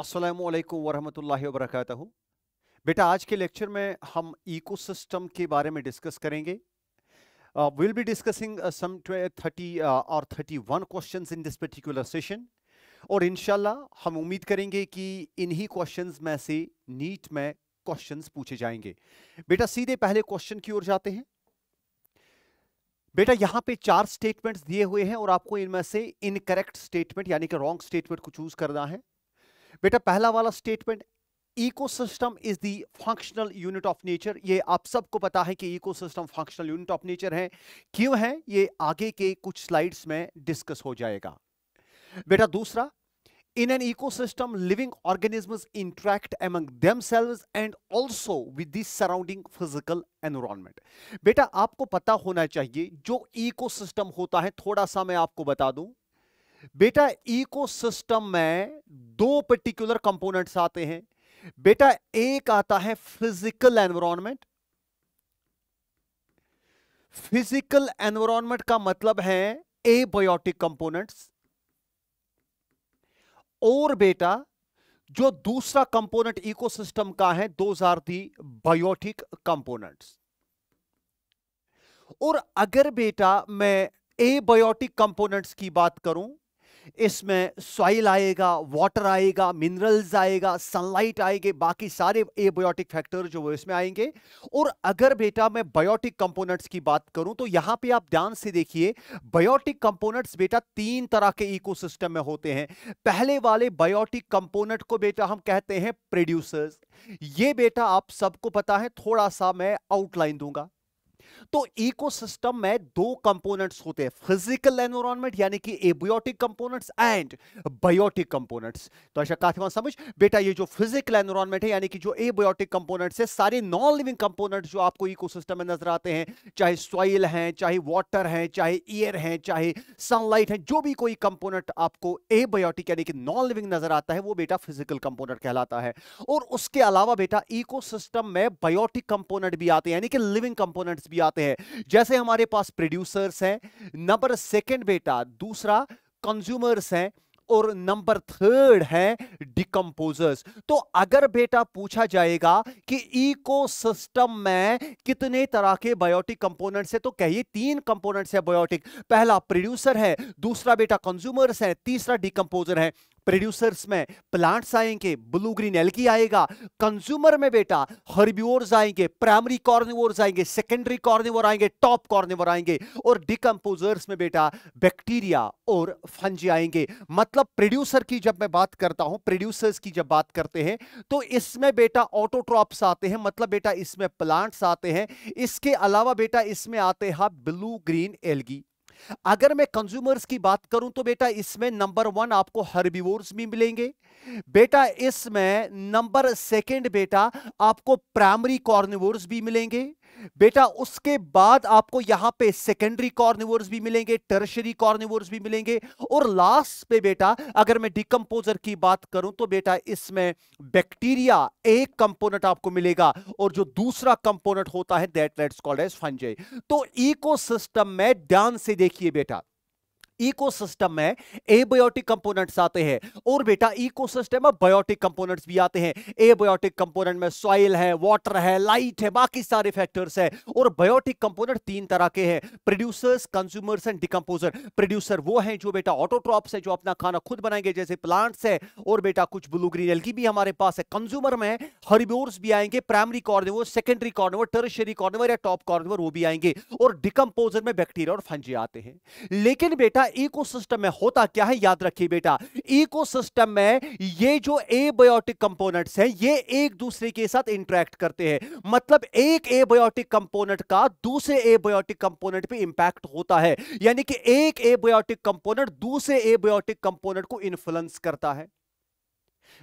असलकम वरहमतुल्लाहि वबरकातुहू बेटा, आज के लेक्चर में हम इकोसिस्टम के बारे में डिस्कस करेंगे। विल बी डिस्कसिंग सम 30 और 31 questions in this particular session और इनशाला हम उम्मीद करेंगे कि इन्हीं क्वेश्चंस में से नीट में क्वेश्चंस पूछे जाएँगे। बेटा, सीधे पहले क्वेश्चन की ओर जाते हैं। बेटा, यहाँ पे चार स्टेटमेंट्स दिए हुए हैं और आपको इनमें से इनकरेक्ट स्टेटमेंट यानी कि रॉन्ग स्टेटमेंट को चूज़ करना है। बेटा, पहला वाला statement ecosystem is the functional unit of nature ये आप सबको पता है कि ecosystem functional unit of nature है। क्यों है? ये आगे के कुछ स्लाइड्स में डिस्कस हो जाएगा। बेटा, दूसरा, in an ecosystem, living organisms interact among themselves and also with the surrounding physical environment. बेटा, आपको पता होना चाहिए, जो इकोसिस्टम होता है, थोड़ा सा मैं आपको बता दूँ। बेटा इकोसिस्टम में दो पर्टिकुलर कंपोनेंट्स आते हैं। बेटा, एक आता है फ़िज़िकल एनवायरमेंट फ़िज़िकल एनवायरमेंट का मतलब है एबायोटिक कंपोनेंट्स और बेटा, जो दूसरा कंपोनेंट इकोसिस्टम का है दो आर दी बायोटिक कंपोनेंट्स और अगर बेटा, मैं एबायोटिक कंपोनेंट्स की बात करूँ इसमें सॉइल आएगा वाटर आएगा मिनरल्स आएगा सनलाइट आएगी, बाकी सारे एबायोटिक फैक्टर जो वो इसमें आएँगे। और अगर बेटा मैं बायोटिक कंपोनेंट्स की बात करूँ तो यहाँ पे आप ध्यान से देखिए बायोटिक कंपोनेंट्स बेटा तीन तरह के इकोसिस्टम में होते हैं। पहले वाले बायोटिक कंपोनेंट को बेटा हम कहते हैं प्रोड्यूसर्स ये बेटा आप सबको पता है, थोड़ा सा मैं आउटलाइन दूँगा। तो इकोसिस्टम में दो कंपोनेंट्स होते हैं फ़िज़िकल एनवायरनमेंट यानी कि abiotic components and biotic components तो ऐसा काफ़ी समझ, बेटा ये जो फ़िज़िकल एनवायरनमेंट है, यानी कि जो एबियोटिक कंपोनेंट्स है, सारे नॉन लिविंग कंपोनेंट जो आपको इकोसिस्टम में नज़र आते हैं, चाहे सॉइल है, चाहे वाटर है, चाहे एयर है, चाहे सनलाइट है, जो भी कोई कंपोनेंट आपको एबायोटिक यानी कि नॉन लिविंग नज़र आता है, वो बेटा फ़िज़िकल कंपोनेंट कहलाता है। और उसके अलावा बेटा इकोसिस्टम में बायोटिक कंपोनेंट भी आते हैं, यानी कि लिविंग कंपोनेंट्स भी आते हैं। जैसे हमारे पास प्रोड्यूसर्स हैं नंबर सेकंड बेटा, दूसरा कंज्यूमर्स हैं और नंबर थर्ड है डिकम्पोजर्स तो अगर बेटा पूछा जाएगा कि इकोसिस्टम में कितने तरह के बायोटिक कंपोनेंट्स है तो कहिए तीन कंपोनेंट्स है बायोटिक पहला प्रोड्यूसर है, दूसरा बेटा कंज्यूमर्स है, तीसरा डिकम्पोजर है। प्रोड्यूसर्स में प्लांट्स आएँगे, ब्लू ग्रीन एल्गी आएगा, कंज्यूमर में बेटा हर्बियोर्स आएँगे, प्राइमरी कॉर्निवोर्स आएँगे, सेकेंडरी कॉर्निवोर आएँगे, टॉप कॉर्निवोर आएँगे और डिकम्पोजर्स में बेटा बैक्टीरिया और फंजी आएँगे। मतलब प्रोड्यूसर की जब मैं बात करता हूँ, प्रोड्यूसर्स की जब बात करते हैं तो इसमें बेटा ऑटोट्रॉप्स आते हैं मतलब बेटा इसमें प्लांट्स आते हैं। इसके अलावा बेटा इसमें आते हैं ब्लू ग्रीन एल्गी। अगर मैं कंज्यूमर्स की बात करूँ तो बेटा इसमें नंबर वन आपको हर्बिवोर्स भी मिलेंगे। बेटा इसमें नंबर सेकंड बेटा आपको प्राइमरी कॉर्निवोर्स भी मिलेंगे। बेटा, उसके बाद आपको यहाँ पे सेकेंडरी कॉर्निवर्स भी मिलेंगे टर्शरी कॉर्निवर्स भी मिलेंगे और लास्ट पे बेटा, अगर मैं डिकम्पोजर की बात करूँ तो बेटा, इसमें बैक्टीरिया एक कंपोनेंट आपको मिलेगा और जो दूसरा कंपोनेंट होता है that let's called as fungi तो इकोसिस्टम में ध्यान से देखिए बेटा इकोसिस्टम में एबायोटिक कंपोनेंट्स आते हैं। और बेटा इकोसिस्टम में बायोटिक कंपोनेंट्स भी आते हैं। एबायोटिक कंपोनेंट में सॉइल है वाटर है लाइट है, बाकी सारे फैक्टर्स है। और बायोटिक कंपोनेंट तीन तरह के हैं। Producers consumers and decomposer producer वो हैं जो बेटा ऑटोट्रॉप्स है, जो अपना खाना खुद बनाएँगे, जैसे प्लांट्स है। और बेटा, कुछ ब्लू ग्रीन एल्गी भी हमारे पास है। कंज्यूमर में हरिबोर्स भी आएँगे primary carnivore secondary carnivore tertiary carnivore या टॉप कॉर्निवर वो भी आएँगे। और डिकम्पोजर में बैक्टीरिया और फंजी आते हैं। लेकिन बेटा इकोसिस्टम में होता क्या है? याद रखिए बेटा इकोसिस्टम में ये जो एबायोटिक कंपोनेंट्स हैं, ये एक दूसरे के साथ इंटरेक्ट करते हैं। मतलब एक एबायोटिक कंपोनेंट का दूसरे एबायोटिक कंपोनेंट पे इंपैक्ट होता है। यानी कि एक एबायोटिक कंपोनेंट दूसरे एबायोटिक कंपोनेंट को इन्फ्लुएंस करता है।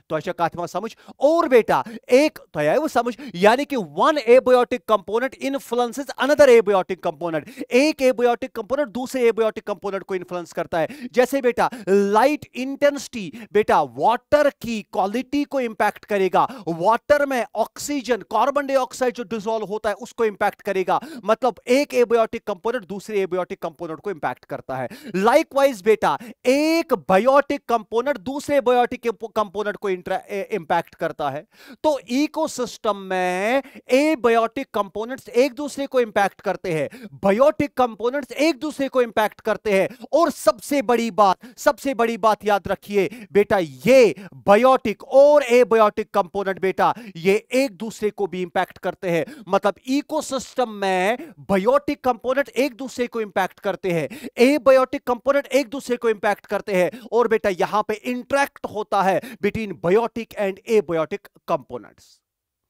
तो ऐसा काथमा समझ। और बेटा, एक तो है वो समझ, यानी कि one abiotic component influences another abiotic component एक एबायोटिक कंपोनेंट दूसरे एबायोटिक कंपोनेंट को इन्फ्लुएंस करता है। जैसे बेटा लाइट इंटेंसिटी बेटा वाटर की क्वालिटी को इंपैक्ट करेगा। वाटर में ऑक्सीजन कार्बन डाइऑक्साइड जो डिसॉल्व होता है, उसको इंपैक्ट करेगा। मतलब एक एबायोटिक कंपोनेंट दूसरे एबायोटिक कंपोनेंट को इंपैक्ट करता है। लाइकवाइज बेटा, एक बायोटिक कंपोनेंट दूसरे बायोटिक कंपोनेंट को इंपैक्ट करता है। तो इकोसिस्टम में एबायोटिक कंपोनेंट्स एक दूसरे को इंपैक्ट करते हैं। बायोटिक कंपोनेंट्स एक दूसरे को इंपैक्ट करते हैं। और सबसे बड़ी बात, सबसे बड़ी बात याद रखिए, बेटा ये बायोटिक और एबायोटिक कंपोनेंट बेटा, ये एक दूसरे को भी इंपैक्ट करते हैं। मतलब इकोसिस्टम में बायोटिक कंपोनेंट एक दूसरे को इंपैक्ट करते हैं। एबायोटिक कंपोनेंट एक दूसरे को इंपैक्ट करते हैं। और बेटा यहाँ पे इंटरेक्ट होता है between biotic and abiotic components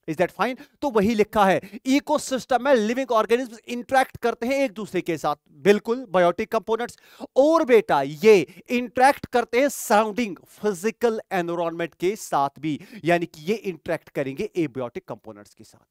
is that fine तो वही लिखा है इकोसिस्टम में लिविंग ऑर्गेनिज्म इंटरेक्ट करते हैं एक दूसरे के साथ। बिल्कुल बायोटिक कंपोनेंट्स और बेटा, ये इंट्रैक्ट करते हैं सराउंडिंग फ़िज़िकल एनवायरनमेंट के साथ भी, यानी कि ये इंट्रैक्ट करेंगे एबायोटिक कंपोनेंट्स के साथ।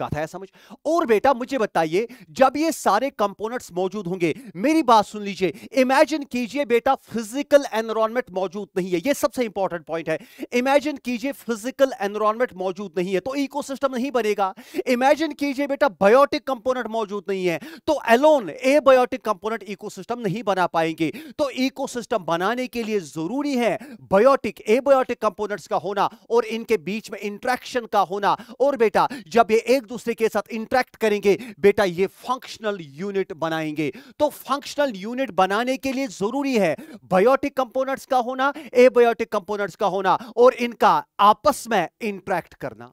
कथा है समझ? और बेटा मुझे बताइए, जब ये सारे कंपोनेंट्स मौजूद होंगे, मेरी बात सुन लीजिए। इमेजिन कीजिए बेटा फ़िज़िकल एनवायरनमेंट मौजूद नहीं है। ये सबसे इंपॉर्टेंट पॉइंट है। इमेजिन कीजिए फ़िज़िकल एनवायरनमेंट मौजूद नहीं है तो इकोसिस्टम नहीं बनेगा। इमेजिन कीजिए बेटा बायोटिक कंपोनेंट मौजूद नहीं है तो alone a biotic component ecosystem नहीं बना पाएँगे। तो इकोसिस्टम बनाने के लिए ज़रूरी है बायोटिक ए बायोटिक कंपोनेंट्स का होना और इनके बीच में इंट्रैक्शन का होना। और बेटा, जब ये एक एक दूसरे के साथ इंटरेक्ट करेंगे। बेटा, ये फंक्शनल यूनिट बनाएँगे। तो फंक्शनल यूनिट बनाने के लिए ज़रूरी है बायोटिक कंपोनेंट्स का होना एबायोटिक कंपोनेंट्स का होना और इनका आपस में इंटरेक्ट करना।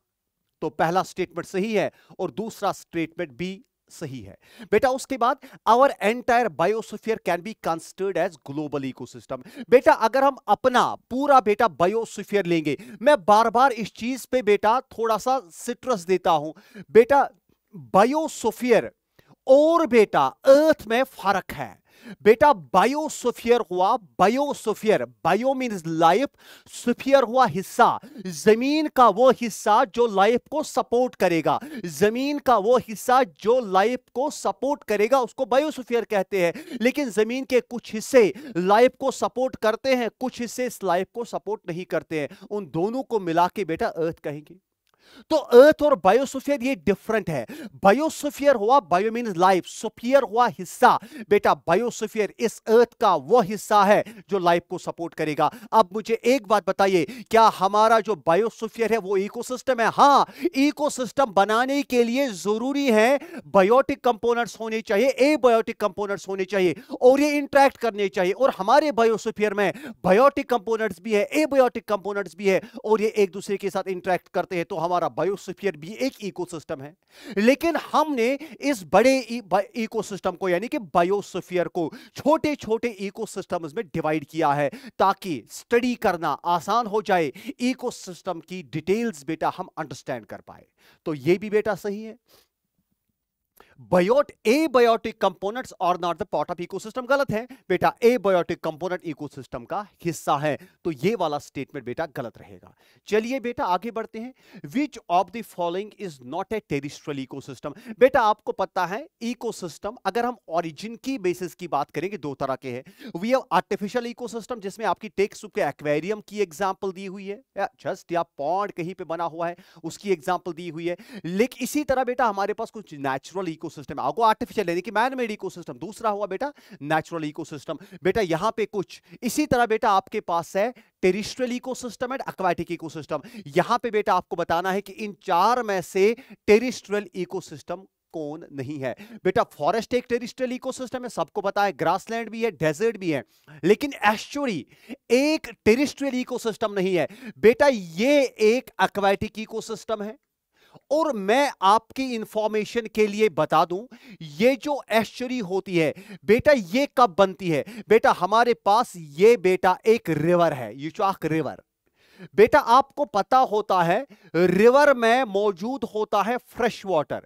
तो पहला स्टेटमेंट सही है और दूसरा स्टेटमेंट भी सही है। बेटा, उसके बाद our entire biosphere can be considered as global ecosystem बेटा, अगर हम अपना पूरा बेटा बायोस्फीयर लेंगे, मैं बार बार इस चीज़ पे बेटा थोड़ा सा सिट्रस देता हूँ। बेटा बायोस्फीयर और बेटा अर्थ में फ़र्क है। बेटा, बायोस्फीयर हुआ, biosphere, bio means life sphere हुआ हिस्सा। ज़मीन का वो हिस्सा जो लाइफ को सपोर्ट करेगा। ज़मीन का वो हिस्सा जो लाइफ को सपोर्ट करेगा, उसको बायोस्फीयर कहते हैं। लेकिन ज़मीन के कुछ हिस्से लाइफ को सपोर्ट करते हैं, कुछ हिस्से इस लाइफ को सपोर्ट नहीं करते हैं। उन दोनों को मिला के बेटा अर्थ कहेंगे। तो अर्थ और बायोस्फीयर ये डिफरेंट है। बायोस्फीयर हुआ बायो मीन लाइफ सुफियर हुआ हिस्सा। बेटा बायोस्फीयर इस अर्थ का वो हिस्सा है जो लाइफ को सपोर्ट करेगा। अब मुझे एक बात बताइए, क्या हमारा जो बायोस्फीयर है वो इकोसिस्टम है? हाँ इकोसिस्टम बनाने के लिए ज़रूरी है बायोटिक कंपोनेंट्स होने चाहिए ए बायोटिक कंपोनेंट्स होने चाहिए और ये इंटरेक्ट करने चाहिए। और हमारे बायोस्फीयर में बायोटिक कंपोनेंट्स भी है ए बायोटिक कंपोनेंट्स भी है और ये एक दूसरे के साथ इंटरेक्ट करते हैं तो हमारा हमारा बायोस्फीयर भी एक इकोसिस्टम है। लेकिन हमने इस बड़े इकोसिस्टम को यानी कि बायोस्फीयर को छोटे छोटे इकोसिस्टम्स में डिवाइड किया है ताकि स्टडी करना आसान हो जाए, इकोसिस्टम की डिटेल्स बेटा हम अंडरस्टैंड कर पाए। तो ये भी बेटा सही है। बायोट ए बायोटिक कंपोनेंट्स और not the part of ecosystem गलत है। बेटा ए बायोटिक कंपोनेंट इकोसिस्टम का हिस्सा है। तो ये वाला स्टेटमेंट बेटा गलत रहेगा। चलिए बेटा आगे बढ़ते हैं। Which of the following is not a terrestrial ecosystem बेटा, आपको पता है इकोसिस्टम अगर हम ओरिजिन की बेसिस की बात करेंगे, दो तरह के हैं। वी हैव आर्टिफिशियल इकोसिस्टम जिसमें आपकी टेक्स्ट के एक्वेरियम की एग्जांपल दी हुई है। जस्ट या पॉन्ड कहीं पे बना हुआ है, उसकी एग्जांपल दी हुई है। लेकिन इसी तरह बेटा, हमारे पास कुछ नेचुरल इको इकोसिस्टम आपको आर्टिफिशियल यानी कि मैन मेड इकोसिस्टम दूसरा हुआ बेटा नेचुरल इकोसिस्टम बेटा, यहाँ पे कुछ, इसी तरह बेटा आपके पास है terrestrial ecosystem and aquatic ecosystem यहाँ पे बेटा आपको बताना है कि इन चार में से टेरिस्ट्रियल इकोसिस्टम कौन नहीं है। बेटा फॉरेस्ट एक टेरिस्ट्रियल इकोसिस्टम है, सबको पता है ग्रासलैंड भी है डेजर्ट भी है। लेकिन एस्चुरी एक टेरिस्ट्रियल इकोसिस्टम नहीं है। बेटा, ये एक एक्वाटिक इकोसिस्टम है। और मैं आपकी इंफॉर्मेशन के लिए बता दूँ, ये जो एश्चरी होती है, बेटा ये कब बनती है? बेटा हमारे पास ये बेटा एक रिवर है ये चाक रिवर बेटा आपको पता होता है रिवर में मौजूद होता है फ्रेश वाटर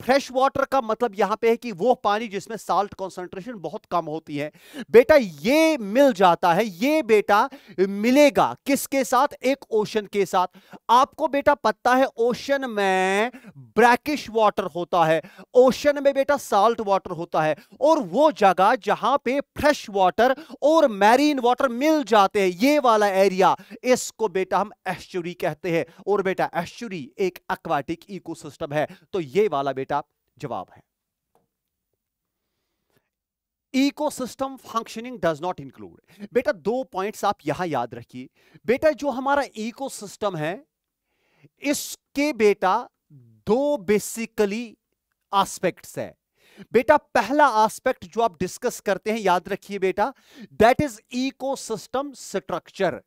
फ्रेश वाटर का मतलब यहाँ पे है कि वो पानी जिसमें साल्ट कॉन्सेंट्रेशन बहुत कम होती है। बेटा, ये मिल जाता है, ये बेटा मिलेगा किसके साथ? एक ओशन के साथ। आपको बेटा पता है ओशन में ब्रैकिश वाटर होता है ओशन में बेटा साल्ट वाटर होता है और वो जगह जहाँ पे फ्रेश वाटर और मैरीन वाटर मिल जाते हैं, ये वाला एरिया इसको बेटा हम एस्चुरी कहते हैं। और बेटा एस्चुरी एक एक्वाटिक इकोसिस्टम है तो ये वाला बेटा जवाब है। Ecosystem functioning does not include बेटा दो पॉइंट्स आप यहाँ याद रखिए। बेटा जो हमारा इकोसिस्टम है, इसके बेटा दो बेसिकली एस्पेक्ट्स है। बेटा पहला एस्पेक्ट जो आप डिस्कस करते हैं, याद रखिए बेटा that is ecosystem structure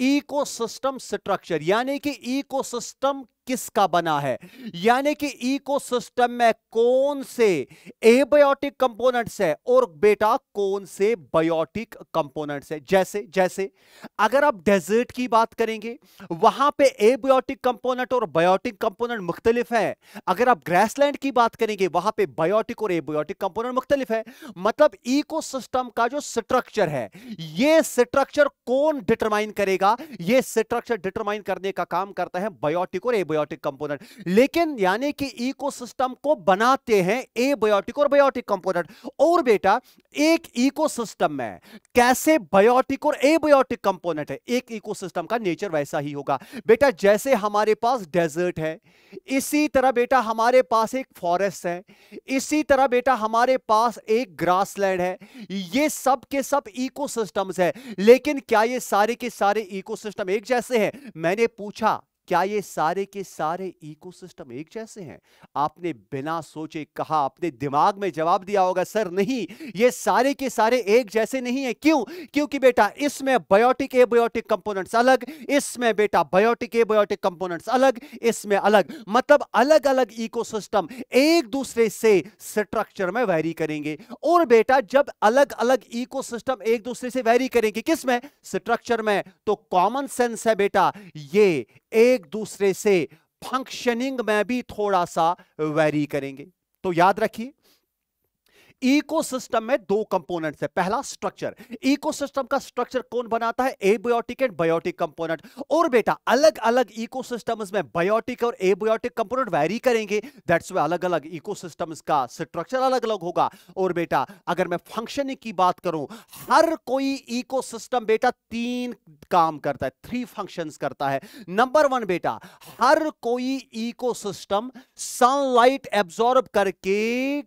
ecosystem structure यानी कि इकोसिस्टम किसका बना है? यानी कि इकोसिस्टम में कौन से एबायोटिक कंपोनेंट्स है? और बेटा, कौन से बायोटिक कंपोनेंट्स है? जैसे जैसे, अगर आप डेजर्ट की बात करेंगे, वहाँ पे एबायोटिक कंपोनेंट और बायोटिक कंपोनेंट मुख्तलिफ़ है। अगर आप ग्रासलैंड की बात करेंगे, वहाँ पे बायोटिक और एबायोटिक कंपोनेंट मुख्तलिफ़ है। मतलब इकोसिस्टम का जो स्ट्रक्चर है, ये स्ट्रक्चर कौन डिटरमाइन करेगा? ये स्ट्रक्चर डिटरमाइन करने का काम करता है बायोटिक और एबायोटिक एबायोटिक कंपोनेंट। लेकिन यानी कि इकोसिस्टम को बनाते हैं एबायोटिक और बायोटिक कंपोनेंट। और बेटा, एक इकोसिस्टम में कैसे बायोटिक और एबायोटिक कंपोनेंट है? एक इकोसिस्टम का नेचर वैसा ही होगा। बेटा, जैसे हमारे पास डेजर्ट है, इसी तरह बेटा हमारे पास एक फॉरेस्ट है, इसी तरह बेटा हमारे पास एक ग्रासलैंड है। ये सब के सब इकोसिस्टम्स है। लेकिन क्या ये सारे के सारे इकोसिस्टम एक जैसे हैं? मैंने पूछा क्या ये सारे के सारे इकोसिस्टम एक जैसे हैं? आपने बिना सोचे कहा, अपने दिमाग में जवाब दिया होगा, सर, नहीं, ये सारे के सारे एक जैसे नहीं है। क्यों? क्योंकि बेटा, इसमें बायोटिक एबायोटिक कंपोनेंट्स अलग, इसमें बेटा बायोटिक एबायोटिक कंपोनेंट्स अलग, इसमें अलग। मतलब अलग अलग इकोसिस्टम एक दूसरे से स्ट्रक्चर में वेरी करेंगे। और बेटा, जब अलग अलग इकोसिस्टम एक दूसरे से वैरी करेंगे किसमें स्ट्रक्चर में। तो कॉमन सेंस है बेटा, ये एक दूसरे से फंक्शनिंग में भी थोड़ा सा वैरी करेंगे। तो याद रखिए इकोसिस्टम में दो कंपोनेंट्स है। पहला स्ट्रक्चर इकोसिस्टम का स्ट्रक्चर कौन बनाता है? एबायोटिक एंड बायोटिक कंपोनेंट और बेटा अलग अलग इकोसिस्टम्स में बायोटिक और एबायोटिक कंपोनेंट वेरी करेंगे। दैट्स वे अलग अलग इकोसिस्टम्स का स्ट्रक्चर अलग अलग होगा। और बेटा, अगर मैं फंक्शनिंग की बात करूँ, हर कोई इकोसिस्टम बेटा तीन काम करता है थ्री फ़ंक्शंस करता है। नंबर वन बेटा, हर कोई इकोसिस्टम सनलाइट एब्जॉर्ब करके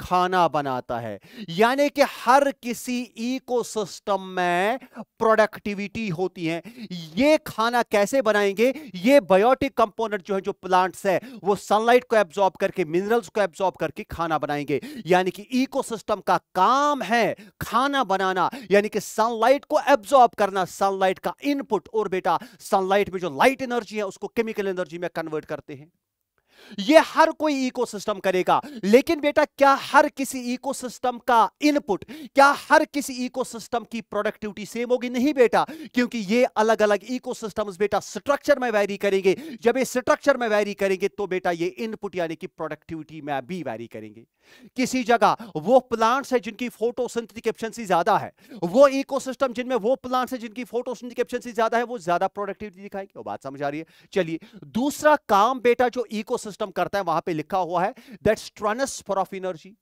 खाना बनाता है। यानी कि हर किसी इकोसिस्टम में प्रोडक्टिविटी होती है। ये खाना कैसे बनाएँगे? ये बायोटिक कंपोनेंट जो है, जो प्लांट्स है, वो सनलाइट को एब्जॉर्ब करके मिनरल्स को एब्जॉर्ब करके खाना बनाएँगे। यानी कि इकोसिस्टम का काम है खाना बनाना। यानी कि सनलाइट को एब्जॉर्ब करना सनलाइट का इनपुट और बेटा सनलाइट में जो लाइट एनर्जी है, उसको केमिकल एनर्जी में कन्वर्ट करते हैं। ये हर कोई इकोसिस्टम करेगा। लेकिन बेटा, क्या हर किसी इकोसिस्टम का इनपुट क्या हर किसी इकोसिस्टम की प्रोडक्टिविटी सेम होगी? नहीं बेटा, क्योंकि ये अलग अलग इकोसिस्टम्स बेटा स्ट्रक्चर में वैरी करेंगे। जब ये स्ट्रक्चर में वैरी करेंगे तो बेटा ये इनपुट यानी कि प्रोडक्टिविटी में भी वैरी करेंगे। किसी जगह वो प्लांट्स है जिनकी फोटोसिंथेटिक एफिशिएंसी ज़्यादा है। वो इकोसिस्टम जिनमें वो प्लांट्स है जिनकी फोटोसिंथेटिक एफिशिएंसी ज़्यादा है, वो ज़्यादा प्रोडक्टिविटी दिखाएगी। वो बात समझ आ रही है। चलिए, दूसरा काम बेटा जो इकोसिस्टम करता है, वहाँ पे लिखा हुआ है दैट्स ट्रांसफ़र ऑफ़ एनर्जी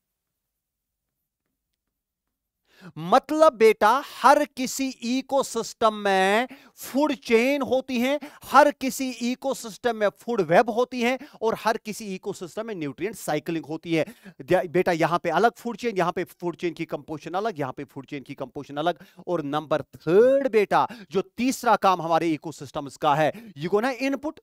मतलब बेटा, हर किसी इकोसिस्टम में फ़ूड चेन होती है, हर किसी इकोसिस्टम में फ़ूड वेब होती है और हर किसी इकोसिस्टम में न्यूट्रिएंट साइकिलिंग होती है। बेटा, यहाँ पे अलग फ़ूड चेन यहाँ पे फ़ूड चेन की कंपोजिशन अलग, यहाँ पे फ़ूड चेन की कंपोजिशन अलग और नंबर थर्ड बेटा, जो तीसरा काम हमारे इकोसिस्टम्स का है यू ना इनपुट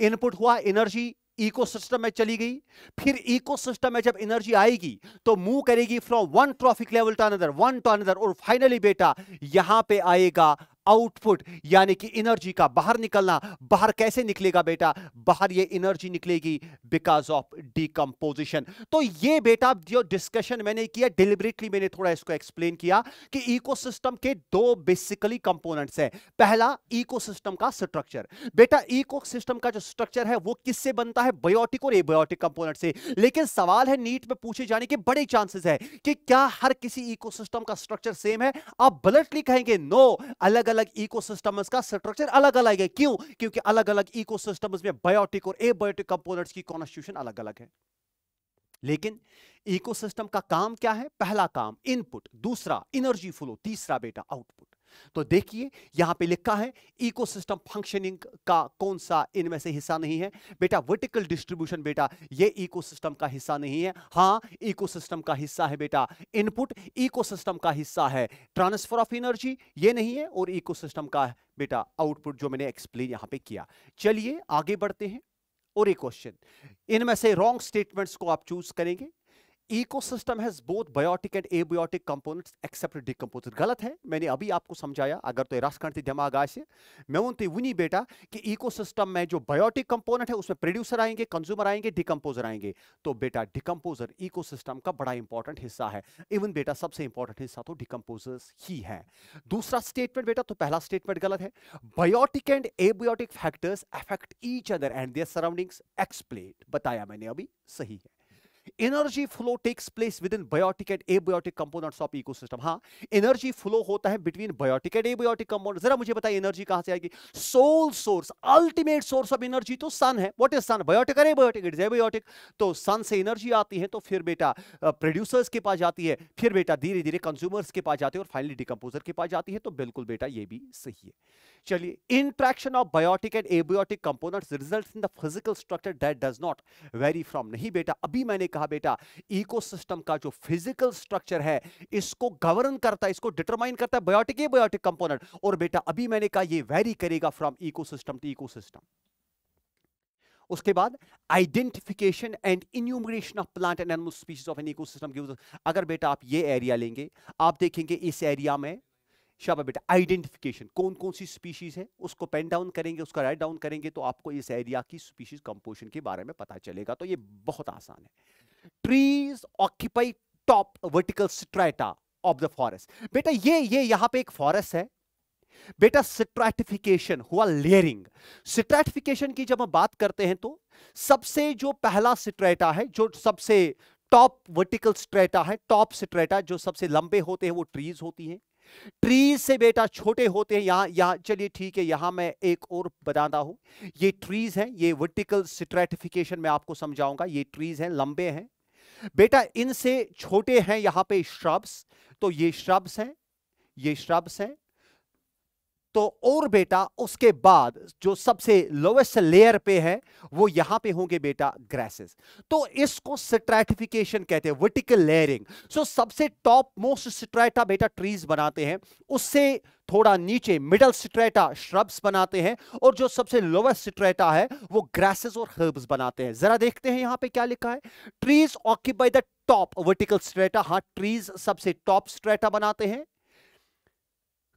इनपुट हुआ एनर्जी इकोसिस्टम में चली गई। फिर इकोसिस्टम में जब एनर्जी आएगी तो मूव करेगी from one trophic level to another one to another और फाइनली बेटा, यहाँ पे आएगा आउटपुट, यानी कि एनर्जी का बाहर निकलना। बाहर कैसे निकलेगा बेटा? बाहर ये एनर्जी निकलेगी बिकॉज़ ऑफ़ डिकम्पोजिशन तो ये बेटा, जो डिस्कशन मैंने किया डिलिबरेटली मैंने थोड़ा इसको एक्सप्लेन किया कि इकोसिस्टम के दो बेसिकली कंपोनेंट्स हैं। पहला इकोसिस्टम का स्ट्रक्चर बेटा इकोसिस्टम का जो स्ट्रक्चर है, वो किससे बनता है? बायोटिक और एबायोटिक कंपोनेंट से। लेकिन सवाल है, नीट में पूछे जाने के बड़े चांसेस है कि क्या हर किसी इकोसिस्टम का स्ट्रक्चर सेम है? आप बलटली कहेंगे नो अलग अलग इकोसिस्टम्स का स्ट्रक्चर अलग अलग है। क्यों? क्योंकि अलग अलग इकोसिस्टम्स में बायोटिक और एबायोटिक कंपोनेंट्स की कॉन्स्टिट्यूशन अलग अलग है। लेकिन इकोसिस्टम का काम क्या है? पहला काम इनपुट दूसरा एनर्जी फ्लो तीसरा बेटा आउटपुट तो देखिए, यहाँ पे लिखा है इकोसिस्टम फंक्शनिंग का कौन सा इनमें से हिस्सा नहीं है? बेटा वर्टिकल डिस्ट्रीब्यूशन बेटा, ये इकोसिस्टम का हिस्सा नहीं है। हाँ इकोसिस्टम का हिस्सा है बेटा। इनपुट इकोसिस्टम का हिस्सा है। ट्रांसफ़र ऑफ़ एनर्जी ये नहीं है और इकोसिस्टम का बेटा आउटपुट जो मैंने एक्सप्लेन यहाँ पे किया। चलिए, आगे बढ़ते हैं और एक क्वेश्चन इनमें से रॉन्ग स्टेटमेंट्स को आप चूज़ करेंगे। Ecosystem has both biotic and abiotic components, except decomposer गलत है, मैंने अभी आपको समझाया, अगर तो राष्ट्रकांति दिमाग से। मैं उनती वनी बेटा, कि इकोसिस्टम में जो बायोटिक कंपोनेंट है, उसमें प्रोड्यूसर आएँगे कंज्यूमर आएँगे डिकम्पोजर आएँगे। तो बेटा डिकम्पोजर इकोसिस्टम का बड़ा इंपॉर्टेंट हिस्सा है। इवन बेटा, सबसे इंपॉर्टेंट हिस्सा तो डिकम्पोजर्स ही है। दूसरा स्टेटमेंट बेटा तो पहला स्टेटमेंट गलत है। Biotic and abiotic factors affect each other and their surroundings explain बताया मैंने अभी, सही है। Energy flow takes place within biotic and abiotic components of ecosystem हाँ एनर्जी फ्लो होता है between biotic and abiotic component जरा मुझे बताइए एनर्जी कहाँ से आएगी? Sole source ultimate source of energy तो सन है. व्हाट इज़ सन बायोटिक और एबायोटिक इट एबायोटिक तो सन से एनर्जी आती है तो फिर बेटा प्रोड्यूसर्स के पास जाती है. फिर बेटा धीरे धीरे कंज्यूमर्स के पास जाती है और फाइनली डिकम्पोजर के पास जाती है. तो बिल्कुल बेटा ये भी सही है. चलिए interaction of biotic and abiotic components results in the physical structure that does not vary from नहीं बेटा, अभी मैंने कहा, बेटा इकोसिस्टम का जो फ़िज़िकल स्ट्रक्चर है, इसको गवर्न करता है, इसको डिटरमाइन करता है बायोटिक एबायोटिक कंपोनेंट और बेटा, अभी मैंने कहा, ये वेरी करेगा फ्रॉम इकोसिस्टम टू इकोसिस्टम उसके बाद identification and enumeration of plant and animal species of an ecosystem अगर बेटा आप ये एरिया लेंगे, आप देखेंगे इस एरिया में शाबा बेटा आइडेंटिफिकेशन कौन कौन सी स्पीशीज है, उसको पेन डाउन करेंगे, उसका राइट डाउन करेंगे तो आपको इस एरिया की स्पीशीज कंपोजिशन के बारे में पता चलेगा। तो ये बहुत आसान है। Trees occupy top vertical strata of the forest बेटा, ये ये यहाँ पे एक फॉरेस्ट है। बेटा स्ट्रैटिफिकेशन हुआ लेयरिंग स्ट्रैटिफिकेशन की जब हम बात करते हैं तो सबसे जो पहला स्ट्रेटा है, जो सबसे टॉप वर्टिकल स्ट्रेटा है टॉप स्ट्रेटा जो सबसे लंबे होते हैं, वो ट्रीज होती हैं। ट्रीज से बेटा छोटे होते हैं, यहाँ यहाँ, चलिए ठीक है, यहाँ मैं एक और बताता हूँ। ये ट्रीज हैं, ये वर्टिकल स्ट्रेटिफिकेशन में आपको समझाऊँगा। ये ट्रीज हैं, लंबे हैं। बेटा इनसे छोटे हैं यहाँ पे श्रब्स। तो ये श्रब्स हैं ये श्रब्स हैं तो और बेटा, उसके बाद जो सबसे लोवेस्ट लेयर पे है, वो यहाँ पे होंगे बेटा ग्रेसेस तो इसको स्ट्रैटिफिकेशन कहते हैं वर्टिकल लेयरिंग सो सबसे टॉप मोस्ट स्ट्रेटा बेटा ट्रीज बनाते हैं, उससे थोड़ा नीचे मिडल स्ट्रेटा श्रब्स बनाते हैं, और जो सबसे लोवेस्ट स्ट्रेटा है, वो ग्रासेस और हर्ब्स बनाते हैं. जरा देखते हैं यहाँ पे क्या लिखा है. Trees occupy the top vertical strata हाँ ट्रीज सबसे टॉप स्ट्रेटा बनाते हैं.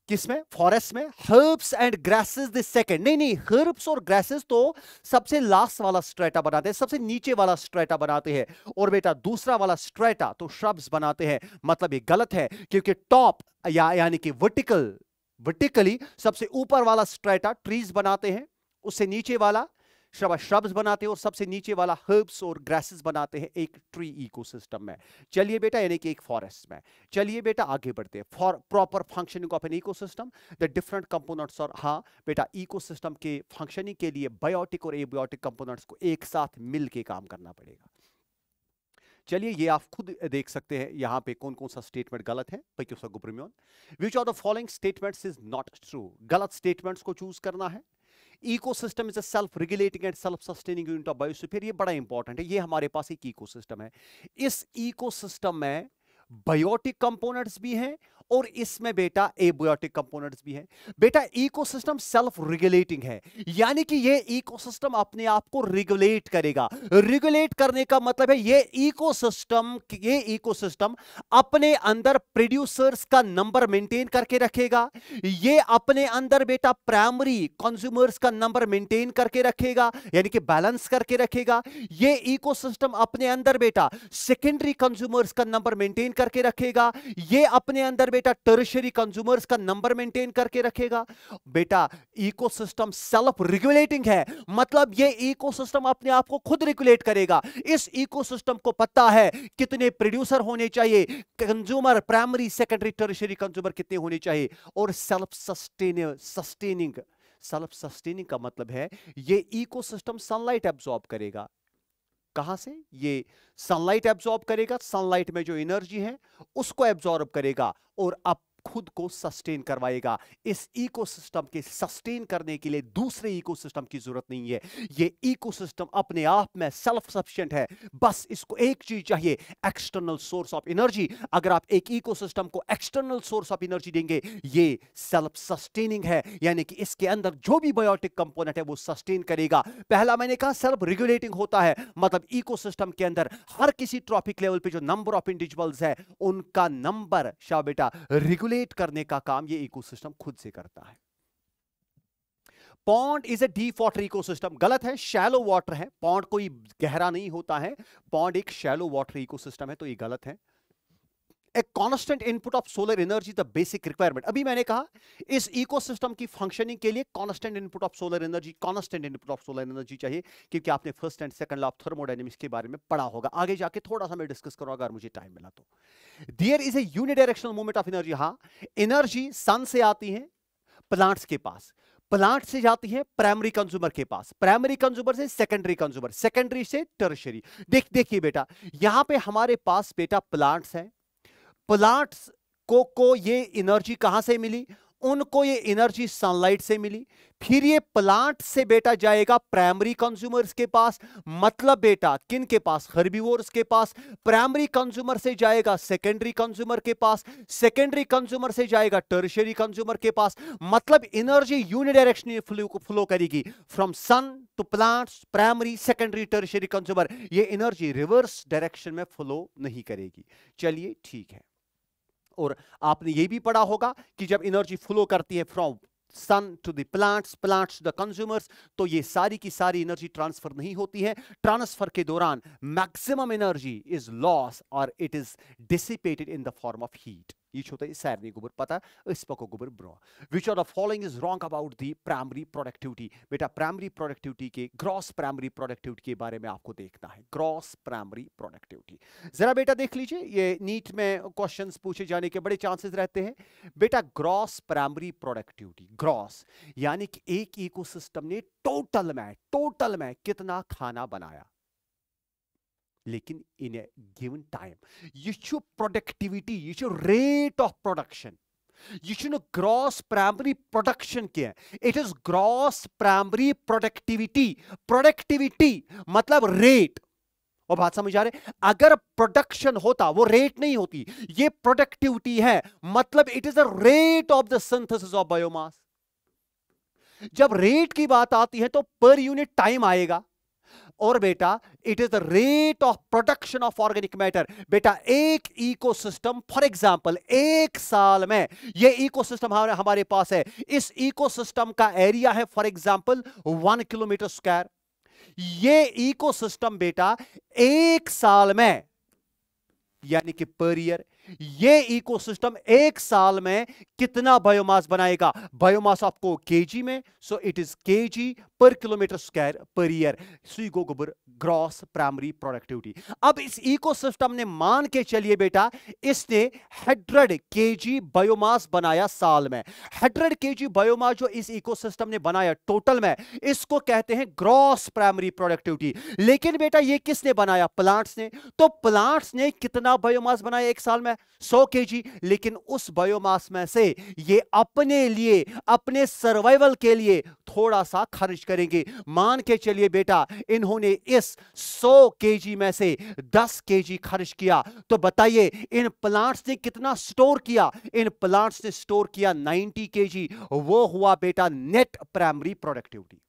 किसमें? फॉरेस्ट में? Herbs and grasses the second नहीं नहीं हर्ब्स और ग्रासेस तो सबसे लास्ट वाला स्ट्रेटा बनाते हैं, सबसे नीचे वाला स्ट्रेटा बनाते हैं। और बेटा, दूसरा वाला स्ट्रेटा तो श्रब्स बनाते हैं। मतलब ये गलत है, क्योंकि टॉप या, यानी कि वर्टिकल वर्टिकली सबसे ऊपर वाला स्ट्रेटा ट्रीज बनाते हैं, उससे नीचे वाला श्रब श्रब्स बनाते हैं और सबसे नीचे वाला हर्ब्स और ग्रासेस बनाते हैं एक ट्री इकोसिस्टम में। चलिए बेटा, यानी कि एक फॉरेस्ट में। चलिए बेटा, आगे बढ़ते हैं। For proper functioning of an ecosystem the different components और हाँ बेटा इकोसिस्टम के फंक्शनिंग के लिए बायोटिक और एबियोटिक कंपोनेंट्स को एक साथ मिल के काम करना पड़ेगा। चलिए, ये आप खुद देख सकते हैं, यहाँ पे कौन कौन सा स्टेटमेंट गलत है। Which of the following statements is not true गलत स्टेटमेंट्स को चूज़ करना है। Ecosystem is a self regulating and self sustaining unit of biosphere ये बड़ा इंपॉर्टेंट है। ये हमारे पास एक इकोसिस्टम है। इस इकोसिस्टम में बायोटिक कंपोनेंट्स भी हैं और इसमें बेटा एबायोटिक कंपोनेंट्स भी हैं। बेटा इकोसिस्टम सेल्फ रेगुलेटिंग है। यानी कि ये इकोसिस्टम अपने आप को रेगुलेट करेगा। रेगुलेट करने का मतलब है ये इकोसिस्टम ये इकोसिस्टम अपने अंदर प्रोड्यूसर्स का नंबर मेंटेन करके रखेगा। ये अपने अंदर बेटा प्राइमरी कंज्यूमर्स का नंबर मेंटेन करके रखेगा। यानी कि बैलेंस करके रखेगा। ये इकोसिस्टम अपने अंदर बेटा सेकेंडरी कंज्यूमर्स का नंबर मेंटेन करके रखेगा। ये अपने अंदर बेटा टर्शरी कंज्यूमर्स का नंबर मेंटेन करके रखेगा। बेटा इकोसिस्टम सेल्फ रेगुलेटिंग है। मतलब ये इकोसिस्टम अपने आप को खुद रेगुलेट करेगा। इस इकोसिस्टम को पता है कितने प्रोड्यूसर होने चाहिए। Consumer primary secondary tertiary consumer कितने होने चाहिए। और self sustain sustaining self sustaining का मतलब है ये इकोसिस्टम सनलाइट एब्सॉर्ब करेगा। कहाँ से? ये सनलाइट एब्जॉर्ब करेगा सनलाइट में जो एनर्जी है, उसको एब्जॉर्ब करेगा और अब खुद को सस्टेन करवाएगा। इस इकोसिस्टम के सस्टेन करने के लिए दूसरे इकोसिस्टम की ज़रूरत नहीं है। ये इकोसिस्टम अपने आप में सेल्फ सफिशिएंट है। बस इसको एक चीज़ चाहिए एक्सटर्नल सोर्स ऑफ़ एनर्जी अगर आप एक इकोसिस्टम को एक्सटर्नल सोर्स ऑफ़ एनर्जी देंगे, ये सेल्फ सस्टेनिंग है। यानी कि इसके अंदर जो भी बायोटिक कंपोनेंट है, वो सस्टेन करेगा। पहला मैंने कहा सेल्फ रेगुलेटिंग होता है। मतलब इकोसिस्टम के अंदर हर किसी ट्रॉपिक लेवल पे जो नंबर ऑफ़ इंडिविजुअल्स है, उनका नंबर शाह बेटा रेगुलेट करने का काम ये इकोसिस्टम खुद से करता है। Pond is a deep water ecosystem गलत है शैलो वाटर है। पॉन्ड कोई गहरा नहीं होता है। पॉन्ड एक शैलो वाटर इकोसिस्टम है तो ये गलत है। A constant input of solar energy the basic requirement अभी मैंने कहा, इस इकोसिस्टम की फंक्शनिंग के लिए constant input of solar energy constant input of solar energy चाहिए, क्योंकि आपने first and second law of thermodynamics के बारे में पढ़ा होगा। आगे जाके थोड़ा सा मैं डिस्कस करूँगा, अगर मुझे टाइम मिला तो। There is a unidirectional movement of energy हाँ। एनर्जी सन से आती है प्लांट्स के पास। प्लांट से जाती है प्राइमरी कंज्यूमर के पास। प्राइमरी कंज्यूमर से सेकेंडरी कंज्यूमर सेकेंडरी से टर्शरी देख, देखिए बेटा, यहाँ पे हमारे पास बेटा प्लांट्स हैं। प्लांट्स को को ये एनर्जी कहाँ से मिली? उनको ये एनर्जी सनलाइट से मिली। फिर ये प्लांट से बेटा जाएगा प्राइमरी कंज्यूमर्स के पास। मतलब बेटा किन के पास? हर्बीवोर्स के पास। प्राइमरी कंज्यूमर से जाएगा सेकेंडरी कंज्यूमर के पास। सेकेंडरी कंज्यूमर से जाएगा टर्शरी कंज्यूमर के पास। मतलब एनर्जी यूनिडायरेक्शनली फ्लो फ्लो करेगी। From sun to plants, primary, secondary, tertiary consumer. ये एनर्जी रिवर्स डायरेक्शन में फ्लो नहीं करेगी। चलिए ठीक है। और आपने ये भी पढ़ा होगा कि जब एनर्जी फ्लो करती है from sun to the plants plants the consumers तो ये सारी की सारी एनर्जी ट्रांसफ़र नहीं होती है। ट्रांसफ़र के दौरान मैक्सिमम एनर्जी इज़ लॉस और it is dissipated in the form of heat ये छोटा सारनी गोबर पता इस्पको गोबर bro which are the following is wrong about the primary productivity बेटा प्राइमरी प्रोडक्टिविटी के ग्रॉस प्राइमरी प्रोडक्टिविटी के बारे में आपको देखना है ग्रॉस प्राइमरी प्रोडक्टिविटी जरा बेटा देख लीजिए ये नीट में क्वेश्चंस पूछे जाने के बड़े चांसेस रहते हैं बेटा ग्रॉस प्राइमरी प्रोडक्टिविटी ग्रॉस यानी कि एक इकोसिस्टम ने टोटल में टोटल में कितना खाना बनाया लेकिन इन ए गिवन टाइम यह प्रोडक्टिविटी यह रेट ऑफ़ प्रोडक्शन यह ग्रॉस प्राइमरी प्रोडक्शन क्या it is gross primary productivity productivity मतलब रेट और बात समझ आ रहे अगर प्रोडक्शन होता, वो रेट नहीं होती, ये प्रोडक्टिविटी है मतलब it is the rate of the synthesis of biomass जब रेट की बात आती है तो पर यूनिट टाइम आएगा। और बेटा it is the rate of production of organic matter बेटा, एक इकोसिस्टम फॉर एग्जांपल एक साल में ये इकोसिस्टम हमारे हमारे पास है। इस इकोसिस्टम का एरिया है for example one kilometre square ये इकोसिस्टम बेटा, एक साल में, यानी कि पर ईयर ये इकोसिस्टम एक साल में कितना बायोमास बनाएगा? बायोमास आपको केजी में so it is KG per kilometre square per year सुगो गोबर ग्रॉस प्राइमरी प्रोडक्टिविटी अब इस इकोसिस्टम ने मान के चलिए बेटा, इसने हंड्रेड केजी बायोमास बनाया साल में। हंड्रेड केजी बायोमास जो इस इकोसिस्टम ने बनाया टोटल में, इसको कहते हैं ग्रॉस प्राइमरी प्रोडक्टिविटी लेकिन बेटा ये किसने बनाया? प्लांट्स ने। तो प्लांट्स ने कितना बायोमास बनाया एक साल में? 100 केजी, लेकिन उस बायोमास में से ये अपने लिए, अपने सर्वाइवल के लिए थोड़ा सा खर्च करेंगे। मान के चलिए बेटा, इन्होंने इस 100 केजी में से 10 केजी खर्च किया। तो बताइए, इन प्लांट्स ने कितना स्टोर किया? इन प्लांट्स ने स्टोर किया 90 केजी। वो हुआ बेटा नेट प्राइमरी प्रोडक्टिविटी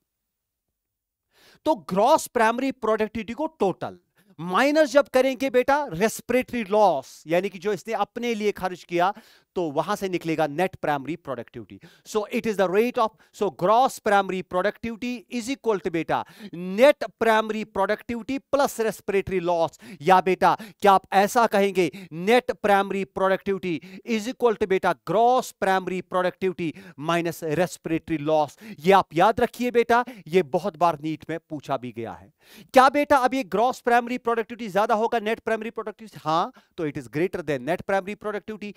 तो ग्रॉस प्राइमरी प्रोडक्टिविटी को टोटल माइनस जब करेंगे बेटा रेस्पिरेटरी लॉस यानी कि जो इसने अपने लिए खर्च किया तो वहाँ से निकलेगा net primary productivity so it is the rate of so gross primary productivity is equal to बेटा net primary productivity plus respiratory loss या बेटा क्या आप ऐसा कहेंगे? Net primary productivity is equal to बेटा gross primary productivity minus respiratory loss ये आप याद रखिए बेटा, ये बहुत बार नीट में पूछा भी गया है। क्या बेटा अब ये ग्रॉस प्राइमरी प्रोडक्टिविटी ज़्यादा होगा? नेट प्राइमरी प्रोडक्टिविटी हाँ तो it is greater than net primary productivity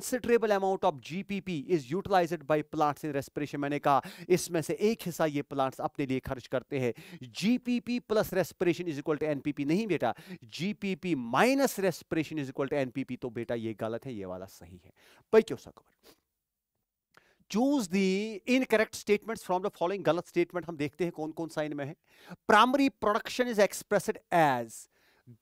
considerable amount of GPP is utilized by plants in respiration. मैंने कहा, इसमें से एक हिस्सा ये प्लांट्स अपने लिए खर्च करते हैं। GPP plus respiration is equal to NPP नहीं बेटा GPP minus respiration is equal to NPP तो बेटा ये गलत है, ये वाला सही है। भाई क्यों सकबर choose the incorrect statements from the following गलत स्टेटमेंट हम देखते हैं कौन कौन सा इनमें है। Primary production is expressed as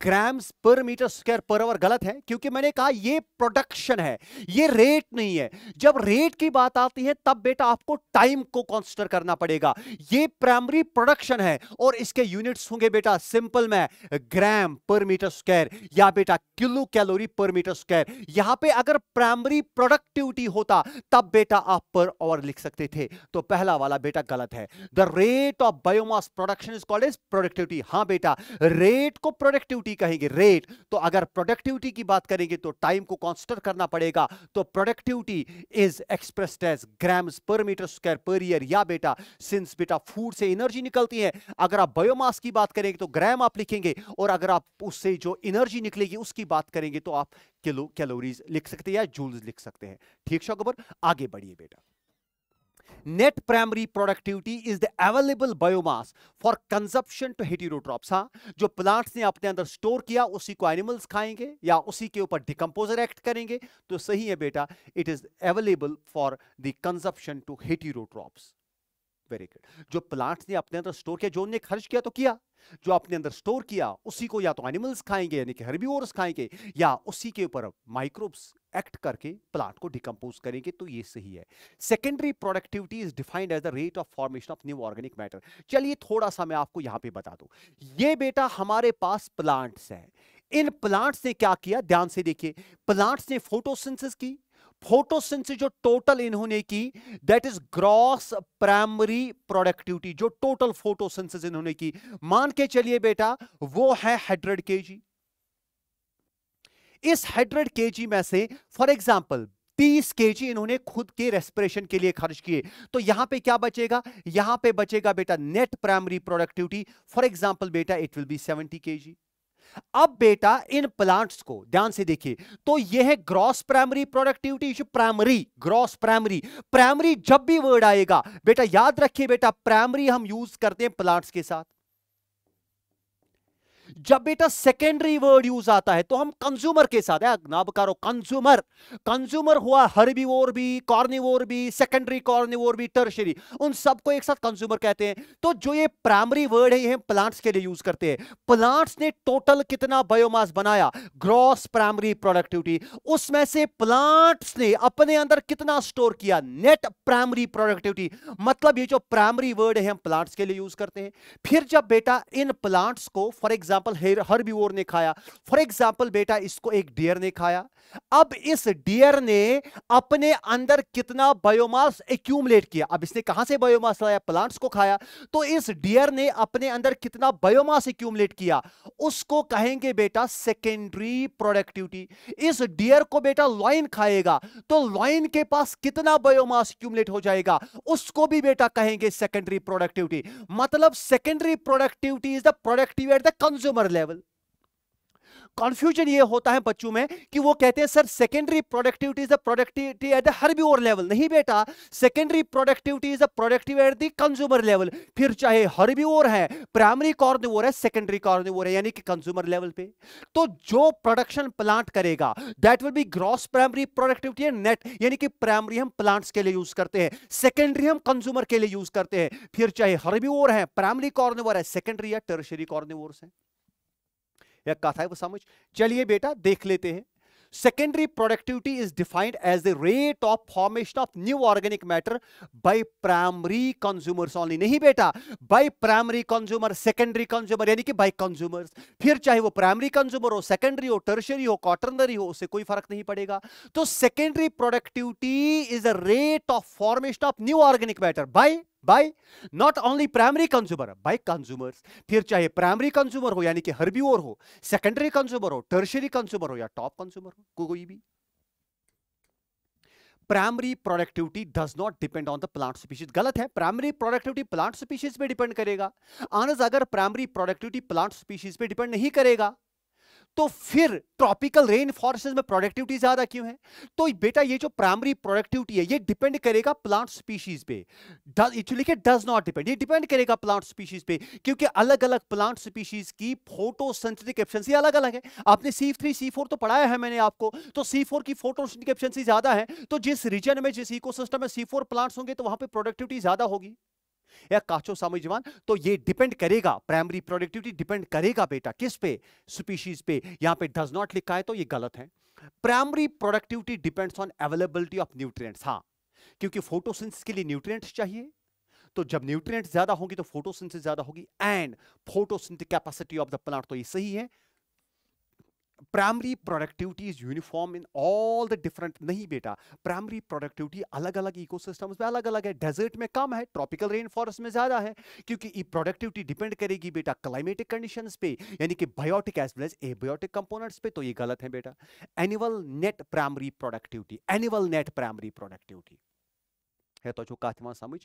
grams per metre square per hour गलत है, क्योंकि मैंने कहा ये प्रोडक्शन है, ये रेट नहीं है। जब रेट की बात आती है, तब बेटा आपको टाइम को कंसिडर करना पड़ेगा। ये प्राइमरी प्रोडक्शन है, और इसके यूनिट्स होंगे बेटा सिंपल में ग्राम पर मीटर स्क्वायर या बेटा kilo calorie per metre square यहाँ पे अगर प्राइमरी प्रोडक्टिविटी होता, तब बेटा आप पर आवर लिख सकते थे। तो पहला वाला बेटा गलत है। The rate of biomass production is called as productivity हाँ बेटा रेट को प्रोडक्टिव प्रोडक्टिविटी कहेंगे रेट तो अगर प्रोडक्टिविटी की बात करेंगे तो टाइम को कॉन्स्टर करना पड़ेगा। तो productivity is expressed as grams per metre square per year या बेटा सिंस बेटा फ़ूड से एनर्जी निकलती है, अगर आप बायोमास की बात करेंगे तो ग्राम आप लिखेंगे, और अगर आप उससे जो एनर्जी निकलेगी उसकी बात करेंगे तो आप किलो कैलोरीज लिख सकते हैं या जूल्स लिख सकते हैं। ठीक शौकबर आगे बढ़िए बेटा। Net primary productivity is the available biomass for consumption to heterotrophs हाँ? जो प्लांट्स ने अपने अंदर स्टोर किया, उसी को एनिमल्स खाएँगे या उसी के ऊपर डिकम्पोजर एक्ट करेंगे? तो सही है बेटा it is available for the consumption to heterotrophs very good जो प्लांट्स ने अपने अंदर स्टोर किया, जो उन्हें खर्च किया तो किया। जो अपने अंदर स्टोर किया, उसी को या तो एनिमल्स खाएँगे, यानी कि हर्बिवोर्स खाएँगे, या उसी के ऊपर माइक्रोब्स एक्ट करके प्लांट को डिकम्पोज करेंगे तो ये सही है। Secondary productivity is defined as the rate of formation of new organic matter चलिए थोड़ा सा मैं आपको यहाँ पे बता दूँ। ये बेटा हमारे पास प्लांट्स है। इन प्लांट्स ने क्या किया? ध्यान से देखिए। प्लांट्स ने फोटोसिंथेसिस की। फोटोसिंथेसिस जो टोटल इन्होंने की that is gross primary productivity जो टोटल फोटोसिंथेसिस इन्होंने की। मान के चलिए बेटा, वो है हंड्रेड केजी इस हंड्रेड केजी में से फॉर एग्ज़ाम्पल तीस केजी इन्होंने खुद के रेस्पिरेशन के लिए खर्च किए। तो यहाँ पे क्या बचेगा? यहाँ पे बचेगा बेटा net primary productivity for example बेटा it will be seventy KG अब बेटा इन प्लांट्स को, ध्यान से देखिए तो यह है gross primary productivity primary gross primary primary जब भी वर्ड आएगा, बेटा याद रखिए बेटा प्राइमरी हम यूज़ करते हैं प्लांट्स के साथ। जब बेटा सेकेंडरी वर्ड यूज़ आता है तो हम कंज्यूमर के साथ है ना बकारो कंज्यूमर कंज्यूमर हुआ हर्बीवोर भी कॉर्निवोर भी सेकेंडरी कॉर्निवोर भी टर्शरी उन सबको एक साथ कंज्यूमर कहते हैं। तो जो ये प्राइमरी वर्ड है, ये हम प्लांट्स के लिए यूज़ करते हैं। प्लांट्स ने टोटल कितना बायोमास बनाया? ग्रॉस प्राइमरी प्रोडक्टिविटी उसमें से प्लांट्स ने अपने अंदर कितना स्टोर किया? नेट प्राइमरी प्रोडक्टिविटी मतलब ये जो प्राइमरी वर्ड है, हम प्लांट्स के लिए यूज़ करते हैं। फिर जब बेटा इन प्लांट्स को फॉर एग्ज़ाम्पल एग्ज़ाम्पल हर भी ने खाया। फॉर एग्ज़ाम्पल बेटा, इसको एक डियर ने खाया। अब इस डियर ने अपने अंदर कितना बायोमास एक्यूमुलेट किया? अब इसने कहाँ से बायोमास लाया? प्लांट्स को खाया। तो इस डियर ने अपने अंदर कितना बायोमास एक्यूमुलेट किया? उसको कहेंगे बेटा सेकेंडरी प्रोडक्टिविटी इस डियर को बेटा लॉइन खाएगा। तो लॉइन के पास कितना बायोमास एक्यूमुलेट हो जाएगा? उसको भी बेटा कहेंगे सेकेंडरी प्रोडक्टिविटी मतलब secondary productivity is the productive at the consumer level. Confusion ये होता है बच्चों में कि वो कहते हैं, sir secondary productivity is the productivity at the herbivore level नहीं बेटा secondary productivity is the productive at the consumer level फिर चाहे हर्बिवोर है प्राइमरी कॉर्निवोर है सेकेंडरी कॉर्निवोर है, यानी कि कंज्यूमर लेवल पे। तो जो प्रोडक्शन प्लांट करेगा that will be gross primary productivity and net यानी कि प्राइमरी हम प्लांट्स के लिए यूज़ करते हैं सेकेंडरी हम कंज्यूमर के लिए यूज़ करते हैं। फिर चाहे हर्बिवोर है प्राइमरी कॉर्निवोर है सेकेंडरी या टर्शरी कॉर्निवोर है। या कथा है वो समझ। चलिए बेटा, देख लेते हैं। Secondary productivity is defined as the rate of formation of new organic matter by primary consumers only नहीं बेटा by primary consumer secondary consumer यानी कि बाई कंज्यूमर फिर चाहे वो प्राइमरी कंज्यूमर हो सेकेंडरी हो टर्शरी हो कॉटनरी हो उसे कोई फ़र्क नहीं पड़ेगा। तो secondary productivity is the rate of formation of new organic matter by by not only primary consumer by consumers फिर चाहे प्राइमरी कंज्यूमर हो, यानी कि हर्बीओर हो सेकेंडरी कंज्यूमर हो टर्शरी कंज्यूमर हो, या टॉप कंज्यूमर हो कोई भी। Primary productivity does not depend on the plant species गलत है। प्राइमरी प्रोडक्टिविटी प्लांट स्पीशीज पे डिपेंड करेगा। आनज अगर प्राइमरी प्रोडक्टिविटी प्लांट स्पीशीज पे डिपेंड नहीं करेगा तो फिर ट्रॉपिकल रेन फॉरेस्ट में प्रोडक्टिविटी ज़्यादा क्यों है? तो बेटा ये जो प्राइमरी प्रोडक्टिविटी है, ये डिपेंड करेगा प्लांट स्पीशीज पे। लिखे डज नॉट डिपेंड ये डिपेंड करेगा प्लांट स्पीशीज पे, क्योंकि अलग अलग प्लांट स्पीशीज की फोटोसिंथेटिक एफिशिएंसी अलग अलग है। आपने सी थ्री सी फोर तो पढ़ाया है मैंने आपको तो सी फोर की फोटोसिंथेटिक एफिशिएंसी ज़्यादा है तो जिस रीजन में, जिस इकोसिस्टम में सी फोर प्लांट्स होंगे तो वहाँ पर प्रोडक्टिविटी ज़्यादा होगी। या काचो समझवान तो ये डिपेंड करेगा प्राइमरी प्रोडक्टिविटी डिपेंड करेगा बेटा। किस पे? स्पीशीज पे। यहाँ पे डज नॉट लिखा है तो ये गलत है। Primary productivity depends on availability of nutrients हाँ, क्योंकि फोटोसिंथेसिस के लिए न्यूट्रिएंट्स चाहिए। तो जब न्यूट्रिएंट्स ज़्यादा होंगी तो फोटोसिंथेसिस ज़्यादा होगी। And photosynthetic capacity of the plant तो ये सही है। Primary productivity is uniform in all the different नहीं बेटा प्राइमरी प्रोडक्टिविटी अलग अलग इकोसिस्टम्स में अलग अलग है। डेजर्ट में कम है ट्रॉपिकल रेन फॉरेस्ट में ज़्यादा है, क्योंकि ये प्रोडक्टिविटी डिपेंड करेगी बेटा क्लाइमेटिक कंडीशंस पे, यानी कि biotic as well as abiotic components पे तो ये गलत है बेटा। Annual net primary productivity annual net primary productivity है तो जो समझ?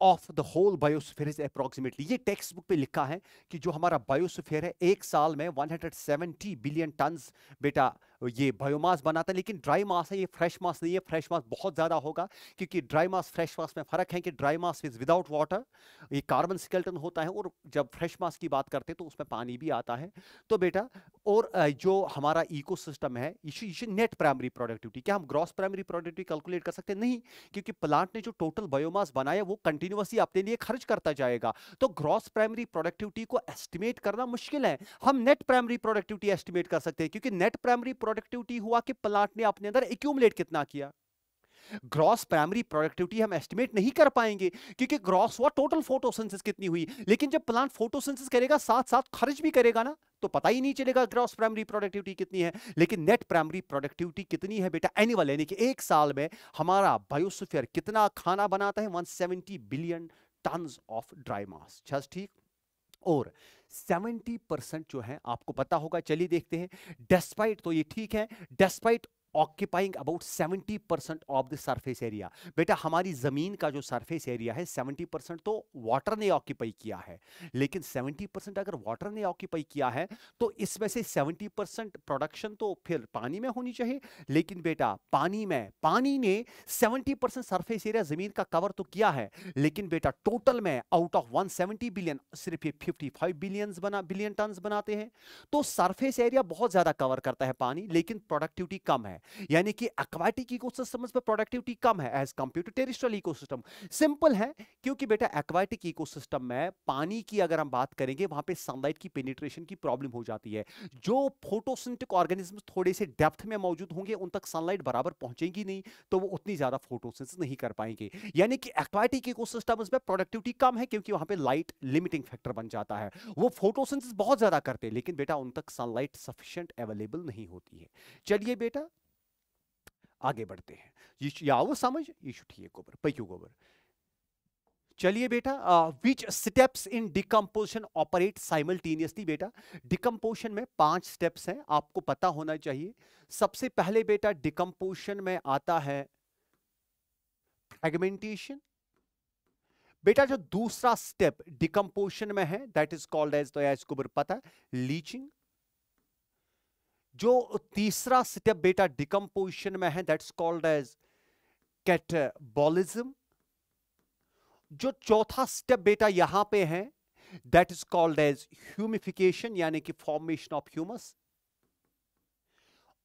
Of the whole biosphere is approximately ये टेक्स्ट बुक पे लिखा है कि जो हमारा बायोस्फीयर है, एक साल में 170 बिलियन टन बेटा ये बायोमास बनाता है, लेकिन ड्राई मास है, ये फ्रेश मास नहीं है फ्रेश मास बहुत ज़्यादा होगा, क्योंकि ड्राई मास फ्रेश मास में फ़र्क है कि dry mass is without water ये कार्बन स्केल्टन होता है, और जब फ्रेश मास की बात करते हैं तो उसमें पानी भी आता है। तो बेटा, और जो हमारा इको है, ये नेट प्राइमरी प्रोडक्टिविटी क्या हम ग्रॉस प्राइमरी प्रोडक्टिविटी कैलकुलेट कर सकते हैं? नहीं, क्योंकि प्लांट ने जो टोटल बायोमास बनाया, वो कंटिन्यूसली अपने लिए खर्च करता जाएगा। तो ग्रॉस प्राइमरी प्रोडक्टिविटी को एस्टिमेट करना मुश्किल है। हम नेट प्राइमरी प्रोडक्टिविटी एस्टिमेट कर सकते हैं, क्योंकि नेट प्राइमरी प्रोडक्टिविटी हुआ कि प्लांट ने अपने अंदर एक्यूमुलेट कितना किया? ग्रॉस प्राइमरी प्रोडक्टिविटी हम एस्टिमेट नहीं कर पाएँगे, क्योंकि ग्रॉस हुआ टोटल फोटोसिंथेसिस कितनी हुई। लेकिन जब प्लांट फोटोसिंथेसिस करेगा साथ साथ खर्च भी करेगा ना तो पता ही नहीं चलेगा ग्रॉस प्राइमरी प्रोडक्टिविटी कितनी है। लेकिन नेट प्राइमरी प्रोडक्टिविटी कितनी है बेटा? एनुअल यानी कि एक साल में हमारा बायोस्फीयर कितना खाना बनाता है? 170 billion ton of dry mass ठीक? और 70 परसेंट जो है, आपको पता होगा, चलिए देखते हैं। डेस्पाइट तो ये ठीक है, despite occupying about 70 percent of the surface area बेटा, हमारी ज़मीन का जो सरफेस एरिया है 70 परसेंट तो वाटर ने ऑक्यूपाई किया है। लेकिन 70 परसेंट अगर वाटर ने ऑक्यूपाई किया है तो इसमें से 70 परसेंट प्रोडक्शन तो फिर पानी में होनी चाहिए। लेकिन बेटा, पानी में, पानी ने 70 परसेंट सरफेस एरिया ज़मीन का कवर तो किया है, लेकिन बेटा टोटल में आउट ऑफ़ 170 बिलियन सिर्फ़ ये 55 बिलियन बना बिलियन टन बनाते हैं। तो सरफेस एरिया बहुत ज़्यादा कवर करता है पानी, लेकिन प्रोडक्टिविटी कम है। यानी कि एक्वाटिक इकोसिस्टम में प्रोडक्टिविटी कम है as compare to terrestrial ecosystem simple है, क्योंकि बेटा एक्वाटिक इकोसिस्टम में पानी की अगर हम बात करेंगे, वहाँ पे सनलाइट की पेनिट्रेशन की प्रॉब्लम हो जाती है। जो फोटोसिंथेटिक ऑर्गेनिज्म थोड़े से डेप्थ में मौजूद होंगे, उन तक सनलाइट बराबर पहुंचेगी नहीं तो वो उतनी ज़्यादा फोटोसिंथेसिस नहीं कर पाएँगे। यानी कि एक्वाटिक इकोसिस्टम में प्रोडक्टिविटी कम है, क्योंकि वहाँ पे लाइट लिमिटिंग फैक्टर बन जाता है। वो फोटोसिंथेसिस बहुत ज़्यादा करते हैं, लेकिन बेटा उन तक सनलाइट सफिशिएंट अवेलेबल नहीं होती है। चलिए बेटा आगे बढ़ते हैं। ये वो समझ ये ठीक गोबर पक्यू गोबर। चलिए बेटा which steps in decomposition operate simultaneously बेटा? डिकम्पोजिशन में पाँच स्टेप्स हैं, आपको पता होना चाहिए। सबसे पहले बेटा डिकम्पोजिशन में आता है फ्रेगमेंटेशन बेटा, जो दूसरा स्टेप डिकम्पोजिशन में है दैट इज़ कॉल्ड एज तो एज को पता लीचिंग जो तीसरा स्टेप बेटा डिकम्पोजिशन में है दैट्स कॉल्ड एज कैटबॉलिज्म जो चौथा स्टेप बेटा यहाँ पे है that is called as humification यानी कि फॉर्मेशन ऑफ़ ह्यूमस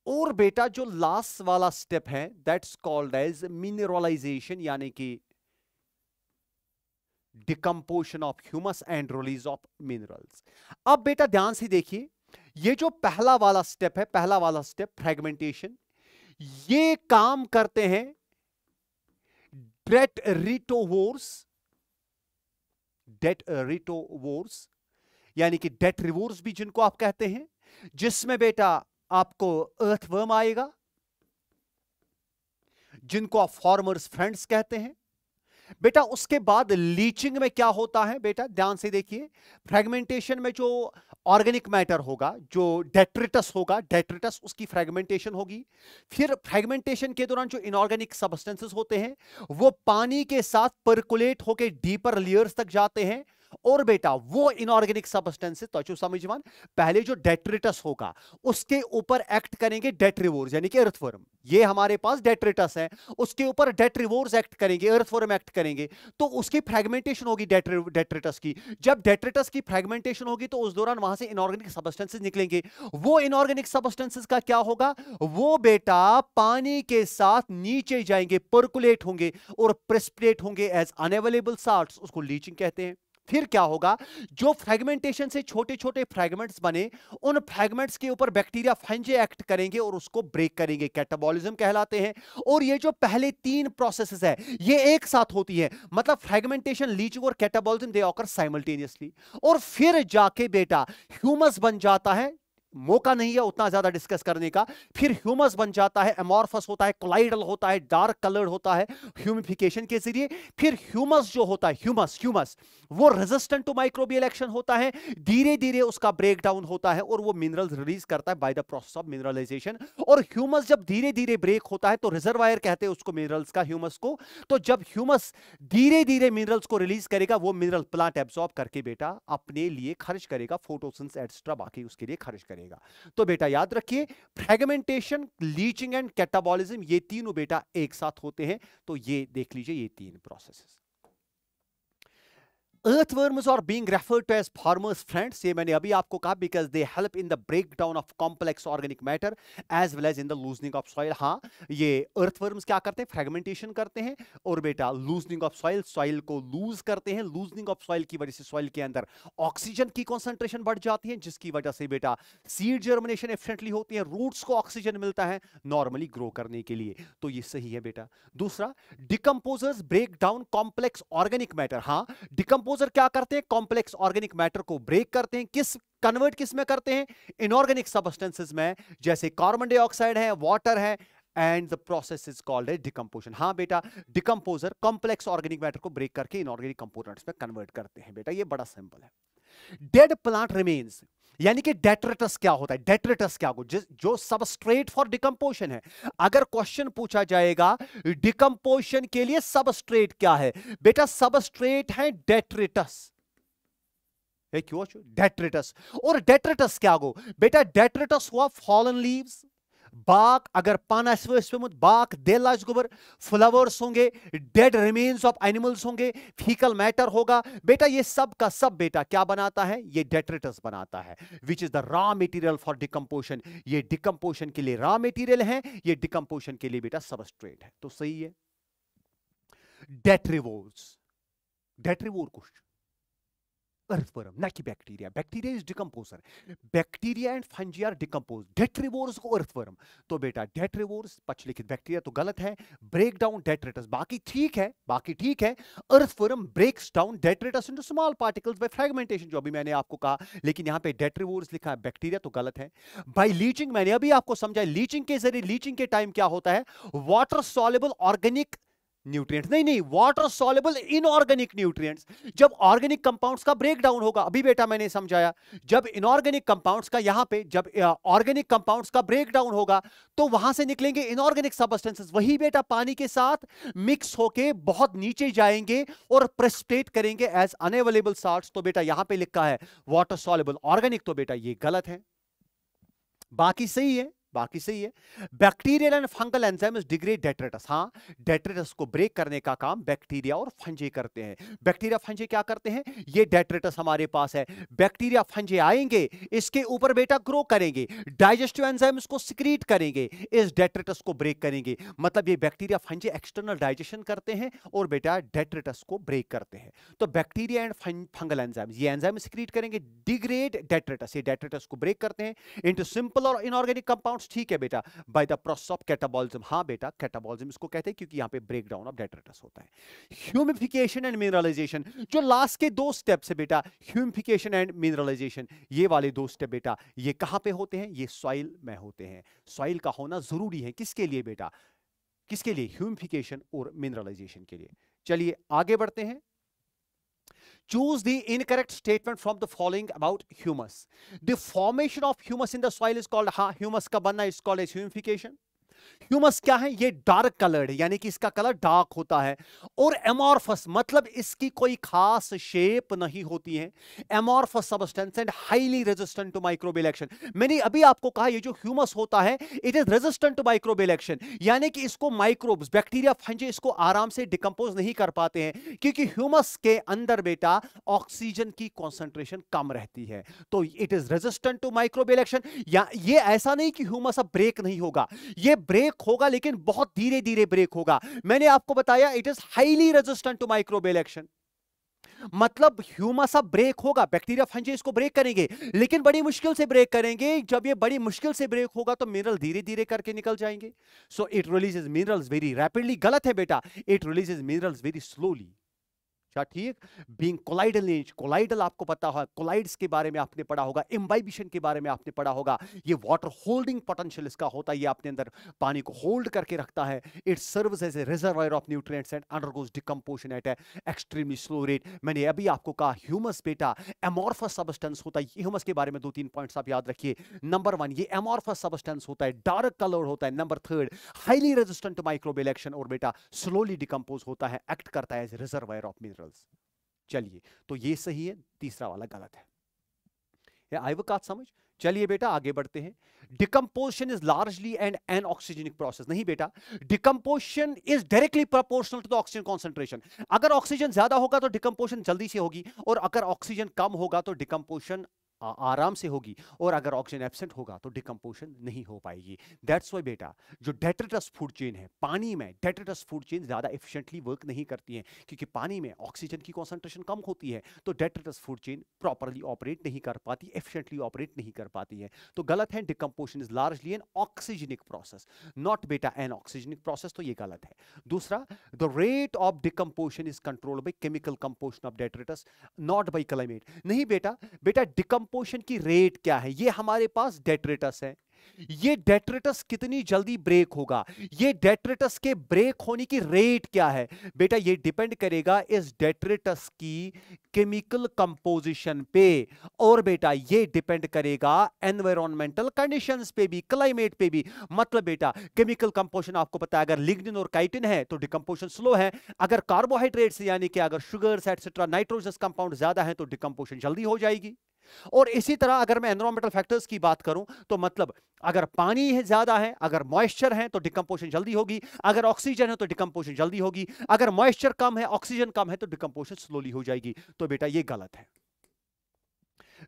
और बेटा जो लास्ट वाला स्टेप है दैट्स कॉल्ड एज मिनरलाइजेशन यानी कि decomposition of humus and release of minerals अब बेटा ध्यान से देखिए ये जो पहला वाला स्टेप है, पहला वाला स्टेप फ्रेगमेंटेशन ये काम करते हैं डेट रिटोवोर्स डेट रिटोवोर्स यानी कि डेट रिवोर्स भी जिनको आप कहते हैं, जिसमें बेटा आपको अर्थवर्म आएगा, जिनको आप फॉर्मर्स फ्रेंड्स कहते हैं। बेटा उसके बाद लीचिंग में क्या होता है बेटा? ध्यान से देखिए फ्रेगमेंटेशन में जो ऑर्गेनिक मैटर होगा, जो डेट्रिटस होगा, डेट्रिटस उसकी फ्रेगमेंटेशन होगी। फिर फ्रेगमेंटेशन के दौरान जो इनऑर्गेनिक सब्सटेंसेस होते हैं, वो पानी के साथ परकुलेट होकर डीपर लेयर्स तक जाते हैं। और बेटा, वो इनऑर्गेनिक सब्सटेंसेस तो समझ पहले जो डेट्रिटस होगा, उसके ऊपर एक्ट करेंगे डेट्रिवोर्स यानी कि अर्थवर्म ये हमारे पास डेट्रिटस है, उसके ऊपर डेट्रिवोर्स एक्ट करेंगे अर्थवर्म एक्ट करेंगे तो उसकी फ्रेगमेंटेशन होगी डेट्रिटस की। जब डेट्रिटस की फ्रेगमेंटेशन होगी तो उस दौरान वहाँ से इनऑर्गेनिक सब्सटेंसेस निकलेंगे। वो इनऑर्गेनिक सब्सटेंसेस का क्या होगा? वो बेटा पानी के साथ नीचे जाएँगे परकुलेट होंगे और प्रेस्पिरेट होंगे एज अनअवेलेबल साल्ट्स उसको लीचिंग कहते हैं। फिर क्या होगा? जो फ्रेगमेंटेशन से छोटे छोटे फ्रेगमेंट्स बने, उन फ्रेगमेंट्स के ऊपर बैक्टीरिया फंजे एक्ट करेंगे और उसको ब्रेक करेंगे। कैटाबॉलिज्म कहलाते हैं। और ये जो पहले तीन प्रोसेसेस है, ये एक साथ होती है। मतलब फ्रेगमेंटेशन लीचिंग और कैटाबॉलिज्म दे ऑकर साइमल्टेनियसली और फिर जाके बेटा ह्यूमस बन जाता है मौका नहीं है उतना ज़्यादा डिस्कस करने का। फिर ह्यूमस बन जाता है एमोर्फस होता है क्लाइडल होता है डार्क कलर्ड होता है ह्यूमिफिकेशन के ज़रिए। फिर ह्यूमस जो होता है ह्यूमस ह्यूमस वो रेजिस्टेंट टू माइक्रोबियल एक्शन होता है धीरे धीरे उसका ब्रेक डाउन होता है और वो मिनरल्स रिलीज़ करता है by the process of mineralisation और ह्यूमस जब धीरे धीरे ब्रेक होता है तो रिजर्वायर कहते हैं उसको मिनरल्स का ह्यूमस को। तो जब ह्यूमस धीरे धीरे मिनरल्स को रिलीज़ करेगा, वो मिनरल प्लांट एब्सॉर्ब करके बेटा अपने लिए खर्च करेगा फोटोसिंस एक्स्ट्रा बाकी उसके लिए खर्च करेगा। तो बेटा याद रखिए फ्रेगमेंटेशन लीचिंग एंड कैटाबॉलिज्म ये तीनों बेटा एक साथ होते हैं तो ये देख लीजिए ये तीन process earthworms are being referred to as farmers friends ये मैंने अभी आपको कहा because they help in the breakdown of complex organic matter as well as in the loosening of soil हाँ ये earthworms क्या करते हैं fragmentation करते हैं और बेटा loosening of soil soil को lose करते हैं loosening of soil की वजह से soil के अंदर ऑक्सीजन की concentration बढ़ जाती है जिसकी वजह से बेटा seed germination efficiently होती है roots को ऑक्सीजन मिलता है normally grow करने के लिए तो ये सही है बेटा दूसरा decomposers break down complex organic matter हाँ decomposers डिकम्पोजर क्या करते हैं? कॉम्प्लेक्स ऑर्गेनिक मैटर को ब्रेक करते हैं। किस कन्वर्ट किसमें करते हैं? इनऑर्गेनिक सब्सटेंसेस में, जैसे कार्बन डाइऑक्साइड है वाटर है and the process is called a decomposition हाँ बेटा डिकम्पोजर कॉम्प्लेक्स ऑर्गेनिक मैटर को ब्रेक करके इनऑर्गेनिक कंपोनेंट्स में कन्वर्ट करते हैं। बेटा, ये बड़ा सिंपल है। डेड प्लांट रिमेन्स यानी कि डेट्रेटस क्या होता है? डेट्रेटस क्या हो? जो सबस्ट्रेट फॉर डिकम्पोशन है। अगर क्वेश्चन पूछा जाएगा डिकम्पोशन के लिए सबस्ट्रेट क्या है? बेटा सबस्ट्रेट है डेट्रेटस क्यों? डेट्रेटस और डेट्रेटस क्या हो बेटा डेट्रेटस हुआ फॉलन लीव्स बाक, अगर पान पेमुत बाक, देल गोबर फ्लावर्स होंगे डेड रिमेन्स ऑफ़ एनिमल्स होंगे फीकल मैटर होगा। बेटा, ये सब का सब बेटा क्या बनाता है? ये डेट्रेटस बनाता है which is the raw material for decomposition ये डिकम्पोशन के लिए रॉ मेटीरियल है, ये डिकम्पोशन के लिए बेटा सबस्ट्रेट है। तो सही है। Detritivores detritivore question earthworm, not bacteria. Bacteria is decomposer. Bacteria and fungi are decomposed. Detrivores को earthworm. तो बेटा detrivores पच लिखित बैक्टीरिया तो गलत है ब्रेक डाउन detritus बाकी ठीक है बाकी ठीक है earthworm breaks down detritus into small particles by fragmentation जो अभी मैंने आपको कहा लेकिन यहाँ पे detrivores लिखा है बैक्टीरिया तो गलत है by leaching मैंने अभी आपको समझा लीचिंग के ज़रिए लीचिंग के टाइम क्या होता है वाटर सॉलेबल ऑर्गेनिक न्यूट्रिएंट्स नहीं नहीं वाटर सॉलेबल इनऑर्गेनिक न्यूट्रिएंट्स जब ऑर्गेनिक कंपाउंड्स का ब्रेक डाउन होगा, अभी बेटा मैंने समझाया, जब इनऑर्गेनिक कंपाउंड्स का यहाँ पे, जब ऑर्गेनिक कंपाउंड्स का ब्रेक डाउन होगा तो वहाँ से निकलेंगे इनऑर्गेनिक सब्सटेंसेस वही बेटा पानी के साथ मिक्स होके बहुत नीचे जाएँगे और प्रेस्टेट करेंगे एज अनअवेलेबल साल्ट्स तो बेटा यहाँ पर लिखा है वाटर सॉलेबल ऑर्गेनिक तो बेटा ये गलत है. बाकी सही है. बाकी सही है। Bacterial and fungal enzymes degrade detritus हाँ डेट्रेटस को ब्रेक करने का काम बैक्टीरिया और फंजे करते हैं। बैक्टीरिया फंजे क्या करते हैं? ये डेट्रेटस हमारे पास है। बैक्टीरिया फंजे आएँगे, इसके ऊपर बेटा ग्रो करेंगे डाइजेस्टिव एंजाइम्स को सिक्रीट करेंगे, इस डेट्रेटस को ब्रेक करेंगे। मतलब ये बैक्टीरिया फंजे एक्सटर्नल डाइजेशन करते हैं और बेटा डेट्रेटस को ब्रेक करते हैं। तो बैक्टीरिया एंड फंगल एंजाइम्स ये एंजाइम सिक्रीट करेंगे डिग्रेड डेट्रेटस ये डेट्रेटस को ब्रेक करते हैं इनटू सिंपल और इनऑर्गेनिक कंपाउंड कंपाउंड्स ठीक है बेटा by the process of catabolism हाँ बेटा कैटाबॉलिज्म इसको कहते हैं क्योंकि यहाँ पे ब्रेक डाउन ऑफ़ डेट्रेटस होता है। ह्यूमिफिकेशन एंड मिनरलाइजेशन जो लास्ट के दो स्टेप्स है बेटा ह्यूमिफिकेशन एंड मिनरलाइजेशन ये वाले दो स्टेप बेटा, ये कहाँ पे होते हैं? ये सॉइल में होते हैं। सॉइल का होना ज़रूरी है किसके लिए बेटा? किसके लिए? ह्यूमिफिकेशन और मिनरलाइजेशन के लिए। चलिए आगे बढ़ते हैं। Choose the incorrect statement from the following about humus. The formation of humus in the soil is called humus ka banna is called as humification. Humus क्या है? ये डार्क कलर्ड यानी कि इसका कलर डार्क होता है। और एमोर्फस मतलब इसकी कोई खास शेप नहीं होती है। Amorphous substance and highly resistant to microbial action मैंने अभी आपको कहा, ये जो ह्यूमस होता है it is resistant to microbial action यानी कि इसको माइक्रोब्स बैक्टीरिया फंजे इसको आराम से डिकम्पोज नहीं कर पाते हैं। क्योंकि ह्यूमस के अंदर बेटा ऑक्सीजन की कॉन्सेंट्रेशन कम रहती है। तो it is resistant to microbial action या, ये ऐसा नहीं कि ह्यूमस अब ब्रेक नहीं होगा। ये ब्रेक होगा, लेकिन बहुत धीरे धीरे ब्रेक होगा। मैंने आपको बताया it is highly resistant to microbial action मतलब ह्यूमस ब्रेक होगा बैक्टीरिया फंजे इसको ब्रेक करेंगे, लेकिन बड़ी मुश्किल से ब्रेक करेंगे। जब ये बड़ी मुश्किल से ब्रेक होगा तो मिनरल धीरे धीरे करके निकल जाएँगे। So it releases minerals very rapidly गलत है बेटा it releases minerals very slowly क्या ठीक? बीइंग कोलाइडल एज कोलाइडल आपको पता होगा कोलाइड्स के बारे में आपने पढ़ा होगा इम्बाइबिशन के बारे में आपने पढ़ा होगा। ये वाटर होल्डिंग पोटेंशियल इसका होता है, ये अपने अंदर पानी को होल्ड करके रखता है। It serves as a reservoir of nutrients and undergoes decomposition at a extremely slow rate मैंने अभी आपको कहा ह्यूमस बेटा एमोर्फस सब्सटेंस होता है। ह्यूमस के बारे में दो तीन पॉइंट्स आप याद रखिए। नंबर वन ये एमोर्फस सब्सटेंस होता है डार्क कलर होता है। Number third highly resistant microbial action और बेटा स्लोली डिकम्पोज होता है एक्ट करता है एज रिजर्वायर ऑफ़ मिनरल्स चलिए तो ये सही है, तीसरा वाला गलत है। आई वो बात समझ? चलिए बेटा, आगे बढ़ते हैं। Decomposition is largely and an oxygenic process नहीं बेटा decomposition is directly proportional to the oxygen concentration अगर ऑक्सीजन ज़्यादा होगा तो डिकम्पोजिशन जल्दी से होगी, और अगर ऑक्सीजन कम होगा तो डिकम्पोजिशन आराम से होगी। और अगर ऑक्सीजन एबसेंट होगा तो डिकम्पोशन नहीं हो पाएगी। दैट्स वाई बेटा, जो डेट्रेटस फ़ूड चेन है, पानी में डेट्रेटस फ़ूड चेन ज़्यादा एफिशिएंटली वर्क नहीं करती है, क्योंकि पानी में ऑक्सीजन की कॉन्सेंट्रेशन कम होती है तो detritus food chain properly operate नहीं कर पाती एफिशिएंटली ऑपरेट नहीं कर पाती है। तो गलत है decomposition is largely an oxygenic process not बेटा एन ऑक्सीजनिक प्रोसेस तो ये गलत है। दूसरा the rate of decomposition is controlled by chemical composition of detritus not by climate नहीं बेटा बेटा डिकम कंपोजिशन की रेट क्या है? ये हमारे पास डेट्रेटस है। ये डेट्रेटस कितनी जल्दी ब्रेक होगा? ये डेट्रेटस के ब्रेक होने की रेट क्या है? बेटा, ये डिपेंड करेगा इस डेट्रेटस की केमिकल कंपोजिशन पे। और बेटा, ये डिपेंड करेगा एनवायरमेंटल कंडीशंस पे भी क्लाइमेट पे भी। मतलब बेटा केमिकल कंपोजिशन आपको पता है, अगर लिग्निन और काइटिन है तो डिकम्पोजिशन स्लो है। अगर कार्बोहाइड्रेट्स यानी कि अगर शुगर्स एटसेट्रा नाइट्रोजस कंपाउंड ज़्यादा है तो डिकम्पोजिशन जल्दी हो जाएगी। और इसी तरह अगर मैं एनवायरमेंटल फैक्टर्स की बात करूँ तो मतलब अगर पानी है, ज़्यादा है, अगर मॉइस्चर है तो डिकम्पोजिशन जल्दी होगी, अगर ऑक्सीजन है तो डिकम्पोजिशन जल्दी होगी, अगर मॉइस्चर कम है ऑक्सीजन कम है तो डिकम्पोजिशन स्लोली हो जाएगी। तो बेटा ये गलत है।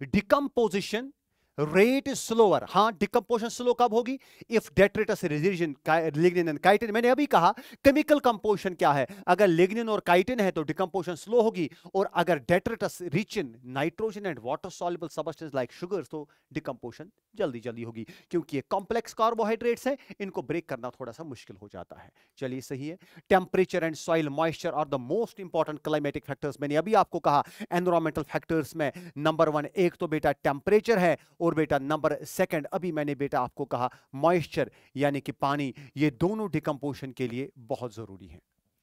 डिकम्पोजिशन रेट इज़ स्लोअर हाँ डिकम्पोजन स्लो कब होगी? If detritus rich in lignin and chitin मैंने अभी कहा केमिकल कंपोजिशन क्या है? अगर लिग्निन और काइटिन है तो डिकम्पोजन स्लो होगी और अगर detritus rich in nitrogen and water soluble substance like sugar तो डिकम्पोजन जल्दी जल्दी होगी क्योंकि ये कॉम्प्लेक्स कार्बोहाइड्रेट्स हैं, इनको ब्रेक करना थोड़ा सा मुश्किल हो जाता है। चलिए सही है। Temperature and soil moisture are the most important climatic factors मैंने अभी आपको कहा एनवायरमेंटल फैक्टर्स में नंबर वन एक तो बेटा टेम्परेचर है और बेटा नंबर सेकंड, अभी मैंने बेटा आपको कहा मॉइस्चर यानी कि पानी, ये दोनों डिकम्पोशन के लिए बहुत ज़रूरी है।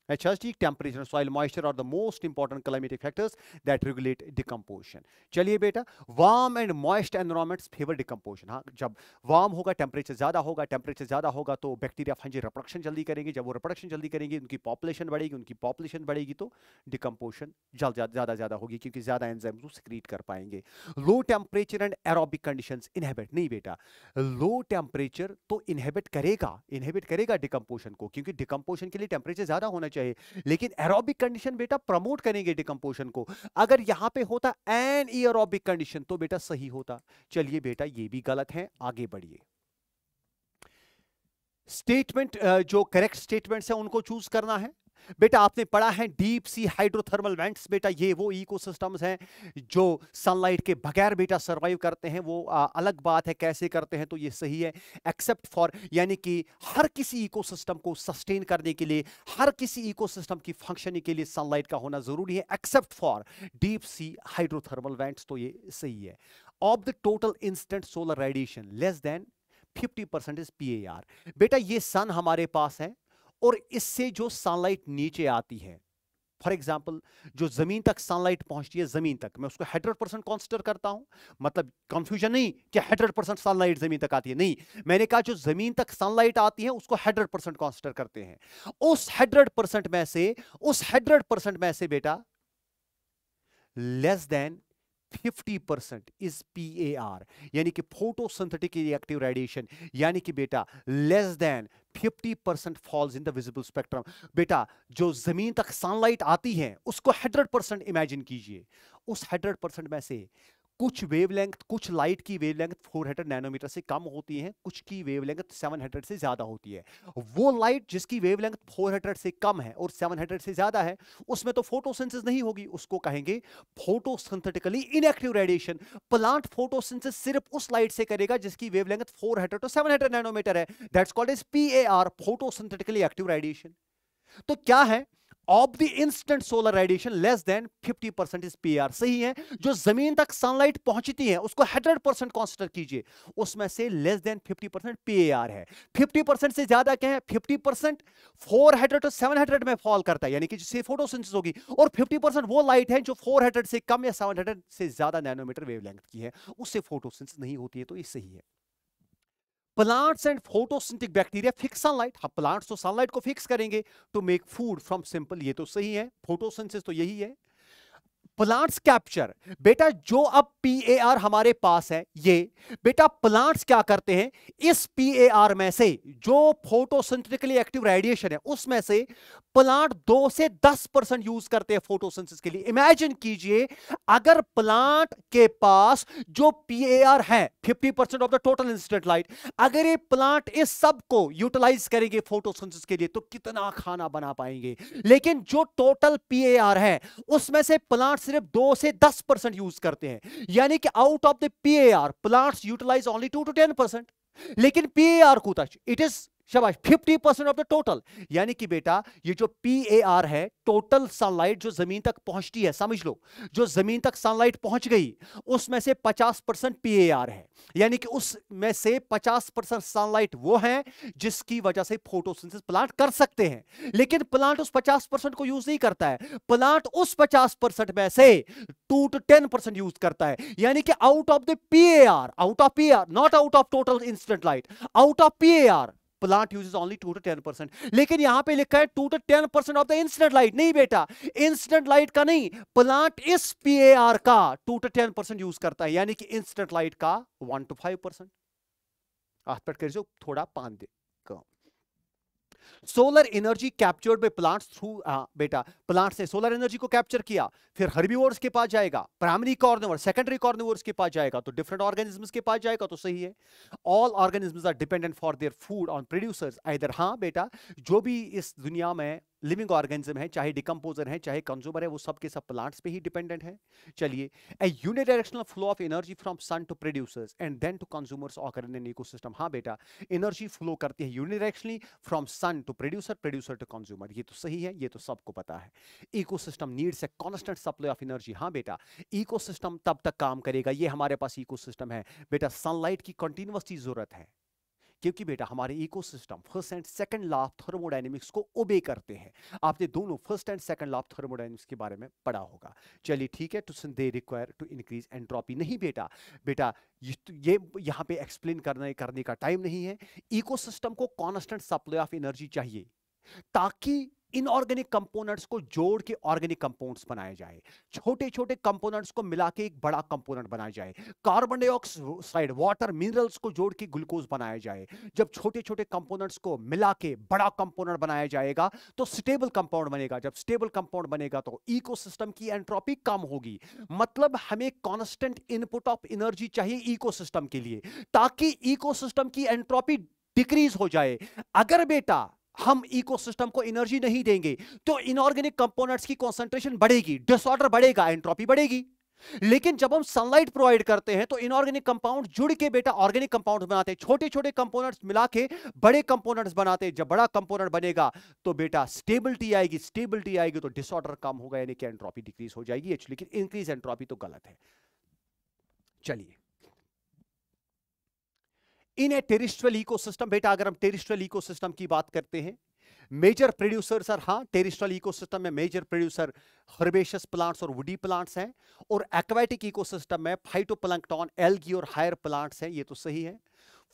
Temperature, soil moisture are the most important climatic factors that regulate decomposition. चलिए बेटा warm and moist environments favour decomposition हाँ जब वार्म होगा टेम्परेचर ज़्यादा होगा टेम्परेचर ज़्यादा होगा तो बैक्टीरिया फंजे रिप्रोडक्शन जल्दी करेंगे। जब वो रिप्रोडक्शन जल्दी करेंगे उनकी पॉपुलेशन बढ़ेगी उनकी पॉपुलेशन बढ़ेगी तो डिकम्पोजिशन ज़्यादा ज़्यादा होगी क्योंकि ज़्यादा एंजाइम को सिक्रीट कर पाएँगे। Low temperature and aerobic conditions inhibit नहीं बेटा लो टेम्परेचर तो इनहेबिट करेगा इनहेबिट करेगा डिकम्पोजिशन को क्योंकि डिकम्पोजिशन के लिए टेम्परेचर ज़्यादा होना चाहिए। लेकिन एरोबिक कंडीशन बेटा प्रमोट करेंगे डिकम्पोजन को। अगर यहाँ पे होता एन एरोबिक कंडीशन तो बेटा सही होता। चलिए बेटा, ये भी गलत है, आगे बढ़िए। स्टेटमेंट जो करेक्ट स्टेटमेंट्स है, उनको चूज़ करना है। बेटा आपने पढ़ा है डीप सी हाइड्रोथर्मल वेंट्स बेटा ये वो इकोसिस्टम्स हैं जो सनलाइट के बगैर बेटा सरवाइव करते हैं वो आ, अलग बात है कैसे करते हैं तो ये सही है। एक्सेप्ट फॉर यानी कि हर किसी इकोसिस्टम को सस्टेन करने के लिए हर किसी इकोसिस्टम की फंक्शनिंग के लिए सनलाइट का होना ज़रूरी है। Except for deep sea hydrothermal vents तो ये सही है। Of the total incident solar radiation less than 50 percent is P बेटा ये सन हमारे पास है और इससे जो सनलाइट नीचे आती है फॉर एग्ज़ाम्पल जो ज़मीन तक सनलाइट पहुँचती है, ज़मीन तक, मैं उसको हंड्रेड परसेंट कॉन्सिडर करता हूँ। मतलब कंफ्यूजन नहीं कि हंड्रेड परसेंट सनलाइट ज़मीन तक आती है, नहीं। मैंने कहा जो ज़मीन तक सनलाइट आती है, उसको हंड्रेड परसेंट कॉन्सिडर करते हैं। उस हंड्रेड परसेंट में से, उस हंड्रेड परसेंट में से बेटा less than 50 percent is P A R यानी कि फोटोसिंथेटिक रिएक्टिव रेडिएशन यानी कि बेटा less than 50 percent falls in the visible spectrum बेटा, जो ज़मीन तक सनलाइट आती है, उसको 100 परसेंट इमेजिन कीजिए। उस 100 परसेंट में से कुछ वेवलेंथ कुछ लाइट की वेवलेंथ 400 नैनोमीटर से कम होती है, कुछ की वेवलेंथ 700 से ज़्यादा होती है। वो लाइट जिसकी वेवलेंथ 400 से कम है और 700 से ज़्यादा है, उसमें तो फोटोसिंथेसिस नहीं होगी, उसको कहेंगे photosynthetically inactive radiation plant photosynthesis सिर्फ़ उस लाइट से करेगा जिसकी वेवलेंथ 400 टू 700 नैनोमीटर है। That's called as PAR photosynthetically active radiation तो क्या है? Of the incident solar radiation less than 50 percent is PAR सही है? जो ज़मीन तक सनलाइट पहुँचती है, उसको 100 परसेंट कॉन्सिडर कीजिए। उसमें से लेस देन 50 परसेंट पीआर है। 50 परसेंट से ज़्यादा क्या है? 50 percent four hundred to seven hundred में फॉल करता है, यानी कि जिससे फोटोसिंथेसिस होगी। और 50 परसेंट वो लाइट है जो 400 से कम या 700 से ज़्यादा नैनोमीटर वेवलेंथ की है। उससे फोटोसिंथेसिस नहीं होती है तो ये सही है। Plants and photosynthetic bacteria fix sunlight हम प्लांट्स तो सनलाइट को फिक्स करेंगे to make food from simple ये तो सही है फोटोसिंथेसिस तो यही है। Plants capture. बेटा, जो अब पीएआर हमारे पास है, ये। बेटा, प्लांट्स क्या करते हैं? इस पीएआर में से जो फोटोसिंथेटिकली एक्टिव रेडिएशन है, उसमें से प्लांट दो से दस परसेंट यूज़ करते हैं फोटोसिंथेसिस के लिए। इमेजिन कीजिए, अगर प्लांट के पास जो पीएआर है 50 percent of the total incident light, अगर ये प्लांट इस सबको यूटिलाइज करेंगे फोटोसिंथेसिस के लिए तो कितना खाना बना पाएँगे। लेकिन जो टोटल पीएआर है, उसमें से प्लांट सिर्फ़ दो से दस परसेंट यूज़ करते हैं। यानी कि out of the P A R plant utilise only two to ten percent लेकिन पी ए आर कूता इट इज़ शाबाश 50 परसेंट ऑफ़ द टोटल यानी कि बेटा, ये जो पी ए आर है टोटल सनलाइट जो ज़मीन तक पहुँचती है, समझ लो, जो ज़मीन तक सनलाइट पहुँच गई, उसमें से 50 परसेंट पी ए आर है। यानी कि उसमें से 50 परसेंट सनलाइट वो है, जिसकी वजह से फोटोसिंथेसिस प्लांट कर सकते हैं। लेकिन प्लांट उस 50 परसेंट को यूज़ नहीं करता है। प्लांट उस 50 परसेंट में से two to ten percent use करता है। यानी कि out of the P A R out of P R not out of total incident light out of P A R plant use only two to ten percent लेकिन यहाँ पे लिखा है two to ten percent of the incident light नहीं बेटा incident light का नहीं plant इस पी का two to ten percent use करता है, यानी कि इंसिडेंट लाइट का वन टू फाइव परसेंट हाथ पेट कर थोड़ा पान दे। Solar energy captured by plants through बेटा प्लांट्स ने सोलर एनर्जी को कैप्चर किया, फिर हर्बीवोर्स के पास जाएगा प्राइमरी कॉर्निवर सेकेंडरी कॉर्निवर्स के पास जाएगा तो डिफरेंट ऑर्गेनिजम्स के पास जाएगा तो सही है। All organisms are dependent for their food on producers इधर हाँ बेटा, जो भी इस दुनिया में लिविंग ऑर्गेनिज्म है, चाहे डिकम्पोजर है, चाहे कंज्यूमर है, वो सब के सब प्लांट्स पे ही डिपेंडेंट है। चलिए a unidirectional flow of energy from sun to producers and then to consumers occur in an ecosystem हाँ बेटा एनर्जी फ्लो करती है unidirectionally from sun to producer producer to consumer ये तो सही है, ये तो सबको पता है। Ecosystem needs a constant supply of energy हाँ बेटा इकोसिस्टम तब तक काम करेगा, ये हमारे पास इकोसिस्टम है। बेटा सनलाइट की कंटिन्यूस की ज़रूरत है। क्योंकि बेटा हमारे ecosystem first and second law of thermodynamics को ओबे करते हैं। आपने दोनों first and second law of thermodynamics के बारे में पढ़ा होगा। चलिए ठीक है to they require to increase entropy नहीं बेटा बेटा, ये यहाँ पे एक्सप्लेन करने करने का टाइम नहीं है। इकोसिस्टम को कॉन्स्टेंट सप्लाई ऑफ़ एनर्जी चाहिए, ताकि इनऑर्गेनिक कंपोनेंट्स को जोड़ के ऑर्गेनिक कंपाउंड्स बनाए जाए। छोटे छोटे कंपोनेंट्स को मिला के एक बड़ा कंपोनेंट बनाया जाए। कार्बन डाइऑक्साइड वाटर मिनरल्स को जोड़ के ग्लूकोज बनाया जाए। जब छोटे छोटे कंपोनेंट्स को मिला के बड़ा कंपोनेंट बनाया जाएगा तो स्टेबल कंपाउंड बनेगा। जब स्टेबल कंपाउंड बनेगा तो इकोसिस्टम की एंट्रोपी कम होगी। मतलब हमें कॉन्स्टेंट इनपुट ऑफ़ एनर्जी चाहिए इकोसिस्टम के लिए, ताकि इकोसिस्टम की एंट्रोपी डिक्रीज हो जाए। अगर बेटा हम इकोसिस्टम को एनर्जी नहीं देंगे तो इनऑर्गेनिक कंपोनेंट्स की कंसंट्रेशन बढ़ेगी डिसऑर्डर बढ़ेगा एंट्रोपी बढ़ेगी। लेकिन जब हम सनलाइट प्रोवाइड करते हैं तो इनऑर्गेनिक कंपाउंड जुड़ के बेटा ऑर्गेनिक कंपाउंड बनाते हैं। छोटे छोटे कंपोनेंट्स मिला के बड़े कंपोनेंट्स बनाते हैं। जब बड़ा कंपोनेंट बनेगा तो बेटा स्टेबिलिटी आएगी स्टेबिलिटी आएगी तो डिसऑर्डर कम होगा, यानी कि एंट्रोपी डिक्रीज हो जाएगी। लेकिन इंक्रीज एंट्रोपी तो गलत है। चलिए। इन ए टेरिस्ट्रल इकोसिस्टम बेटा अगर हम टेरिस्ट्रल इकोसिस्टम की बात करते हैं मेजर प्रोड्यूसर सर हाँ टेरिस्ट्रल इकोसिस्टम में मेजर प्रोड्यूसर हर्बेशियस प्लांट्स और वुडी प्लांट्स हैं और एक्वाटिक इकोसिस्टम में फाइटोप्लैंक्टन एल्गी और हायर प्लांट्स हैं, ये तो सही है।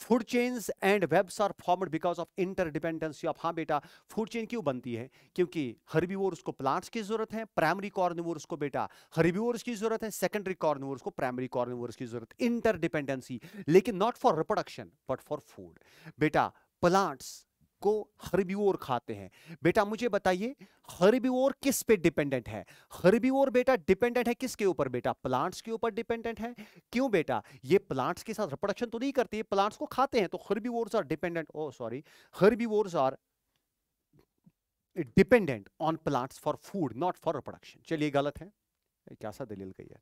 Food chains and webs are formed because of interdependency of हाँ बेटा फ़ूड चेन क्यों बनती है? क्योंकि हर्बीवोर्स को प्लांट्स की ज़रूरत है प्राइमरी कॉर्निवोर्स को बेटा हर्बीवोर्स की ज़रूरत है सेकेंडरी कॉर्निवोर्स को प्राइमरी कॉर्निवोर्स की ज़रूरत इंटरडिपेंडेंसी लेकिन not for reproduction but for food बेटा प्लांट्स को हर्बियोर खाते हैं। बेटा मुझे बताइए हर्बियोर किस पे डिपेंडेंट है? हर्बियोर बेटा डिपेंडेंट है किसके ऊपर बेटा? प्लांट्स के ऊपर डिपेंडेंट है? क्यों बेटा? ये प्लांट्स के साथ रिप्रोडक्शन तो नहीं करते प्लांट्स को खाते हैं तो herbivores are dependent oh sorry herbivores are dependent on plants for food not for reproduction चलिए गलत है। क्या सा दलील कही है?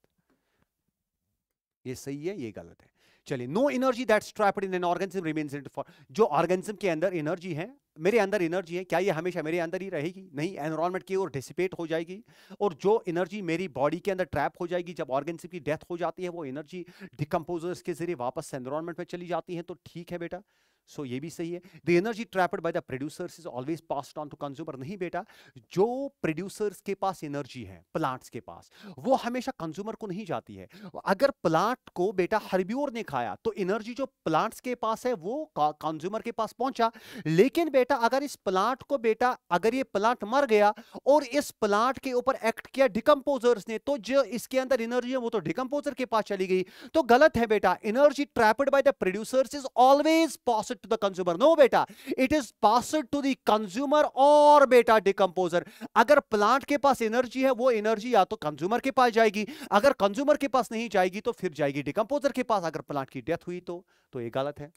ये सही है, ये गलत है। चलिए no energy that's trapped in an organism remains in for जो ऑर्गेनिज्म के अंदर एनर्जी है, मेरे अंदर एनर्जी है, क्या ये हमेशा मेरे अंदर ही रहेगी? नहीं एनवायरमेंट की ओर डिसिपेट हो जाएगी, और जो एनर्जी मेरी बॉडी के अंदर ट्रैप हो जाएगी, जब ऑर्गेनिज्म की डेथ हो जाती है, वो एनर्जी डिकम्पोजर्स के ज़रिए वापस एनवायरमेंट में चली जाती है तो ठीक है बेटा। सो so, ये भी सही है the energy trapped by the producers is always passed on to consumer नहीं बेटा जो प्रोड्यूसर्स के पास एनर्जी है प्लांट्स के पास वो हमेशा कंज्यूमर को नहीं जाती है अगर प्लांट को बेटा हर्ब्योर ने खाया तो एनर्जी जो प्लांट्स के पास है वो कंज्यूमर के पास पहुँचा लेकिन बेटा अगर इस प्लांट को बेटा अगर ये प्लांट मर गया और इस प्लांट के ऊपर एक्ट किया डिकम्पोजर्स ने तो जो इसके अंदर एनर्जी है वो तो डिकम्पोजर के पास चली गई तो गलत है बेटा energy trapped by the producers is always possible it to the consumer. No beta it is passed to the consumer और बेटा डिकम्पोजर अगर प्लांट के पास एनर्जी है, वो एनर्जी या तो कंज्यूमर के पास जाएगी. अगर कंज्यूमर के पास नहीं जाएगी तो फिर जाएगी डिकम्पोजर के पास. अगर प्लांट की डेथ हुई तो तो ये गलत है.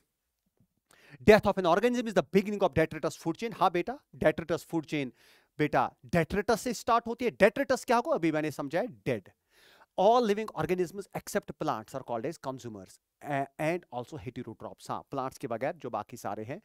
Death of an organism is the beginning of detritus food chain हाँ बेटा डेट्रेटस फ़ूड चेन बेटा डेट्रेटस से स्टार्ट होती है. डेट्रेटस क्या हो अभी मैंने समझाया dead all living organisms except plants are called as consumers and also heterotrophs हाँ plants के बगैर जो बाकी सारे हैं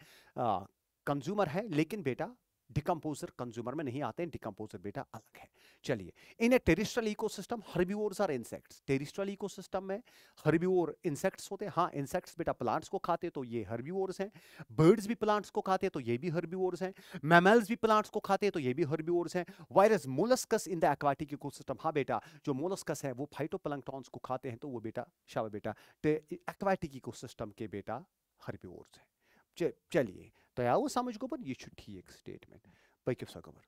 कंज्यूमर है लेकिन बेटा डिकम्पोजर कंज्यूमर में नहीं आते हैं डिकम्पोजर बेटा अलग है। चलिए in a terrestrial ecosystem herbivores are insects terrestrial ecosystem में हर्बिवोर इंसेक्ट्स होते हैं। हाँ इंसेक्ट्स बेटा प्लांट्स को खाते तो ये हर्बिवोर्स हैं। बर्ड्स भी प्लांट्स को खाते तो ये भी हर्बिवोर्स हैं। मैमल्स भी प्लांट्स को खाते तो ये भी हर्बिवोर्स हैं। Virus molluscs in the aquatic ecosystem हाँ बेटा, जो मोलस्कस है, वो फाइटोप्लैंक्टॉन्स को खाते हैं तो वो बेटा शाबा बेटा एक्वाटिक इकोसिस्टम के बेटा हर्बिवोर्स हैं। चलिए तो वो समझ गो ये ठीक स्टेटमेंट पकि सा खबर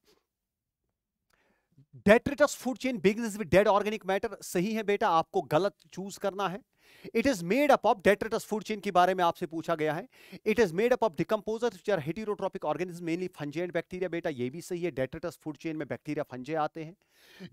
detritus food chain begins with dead organic matter सही है बेटा, आपको गलत चूज़ करना है। It is made up of detritus food chain के बारे में आपसे पूछा गया है। It is made up of decomposer which are heterotrophic organism mainly fungi and bacteria बेटा, ये भी सही है डेट्रेटस फ़ूड चेन में बैक्टीरिया फंजे आते हैं।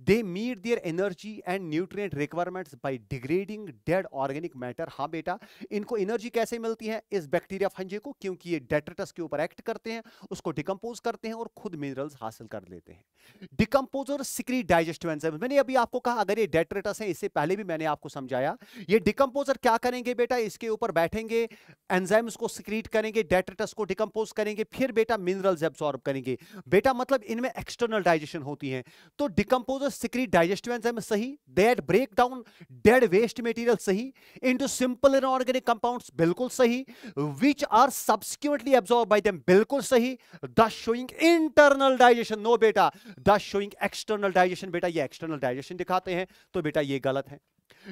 They meet their energy and nutrient requirements by degrading dead organic matter हाँ बेटा, इनको एनर्जी कैसे मिलती है? इस बैक्टीरिया फंजे को, क्योंकि ये डेट्रेटस के ऊपर एक्ट करते हैं, उसको डिकम्पोज करते हैं और खुद मिनरल्स हासिल कर लेते हैं। डिकम्पोजर सिक्री डाइजेस्टिव एंजाइम मैंने अभी आपको कहा, अगर ये डेट्रेटस है, इससे पहले भी मैंने आपको समझाया, ये डिकम्पोजर क्या करेंगे बेटा? इसके ऊपर बैठेंगे एंजाइम्स को सिक्रीट करेंगे डेट्रेटस को डिकम्पोज करेंगे, फिर बेटा मिनरल्स एब्सॉर्ब करेंगे। बेटा मतलब इनमें एक्सटर्नल डाइजेशन होती है। तो डिकम्पोजर सिक्रीट डाइजेस्टिव एंजाइम सही that break down dead waste material सही इनटू सिंपल इनऑर्गेनिक कंपाउंड्स बिल्कुल सही which are subsequently absorb by them बिल्कुल सही the showing internal digestion no बेटा द शोइंग एक्सटर्नल डाइजेशन बेटा, ये एक्सटर्नल डाइजेशन दिखाते हैं तो बेटा ये गलत है।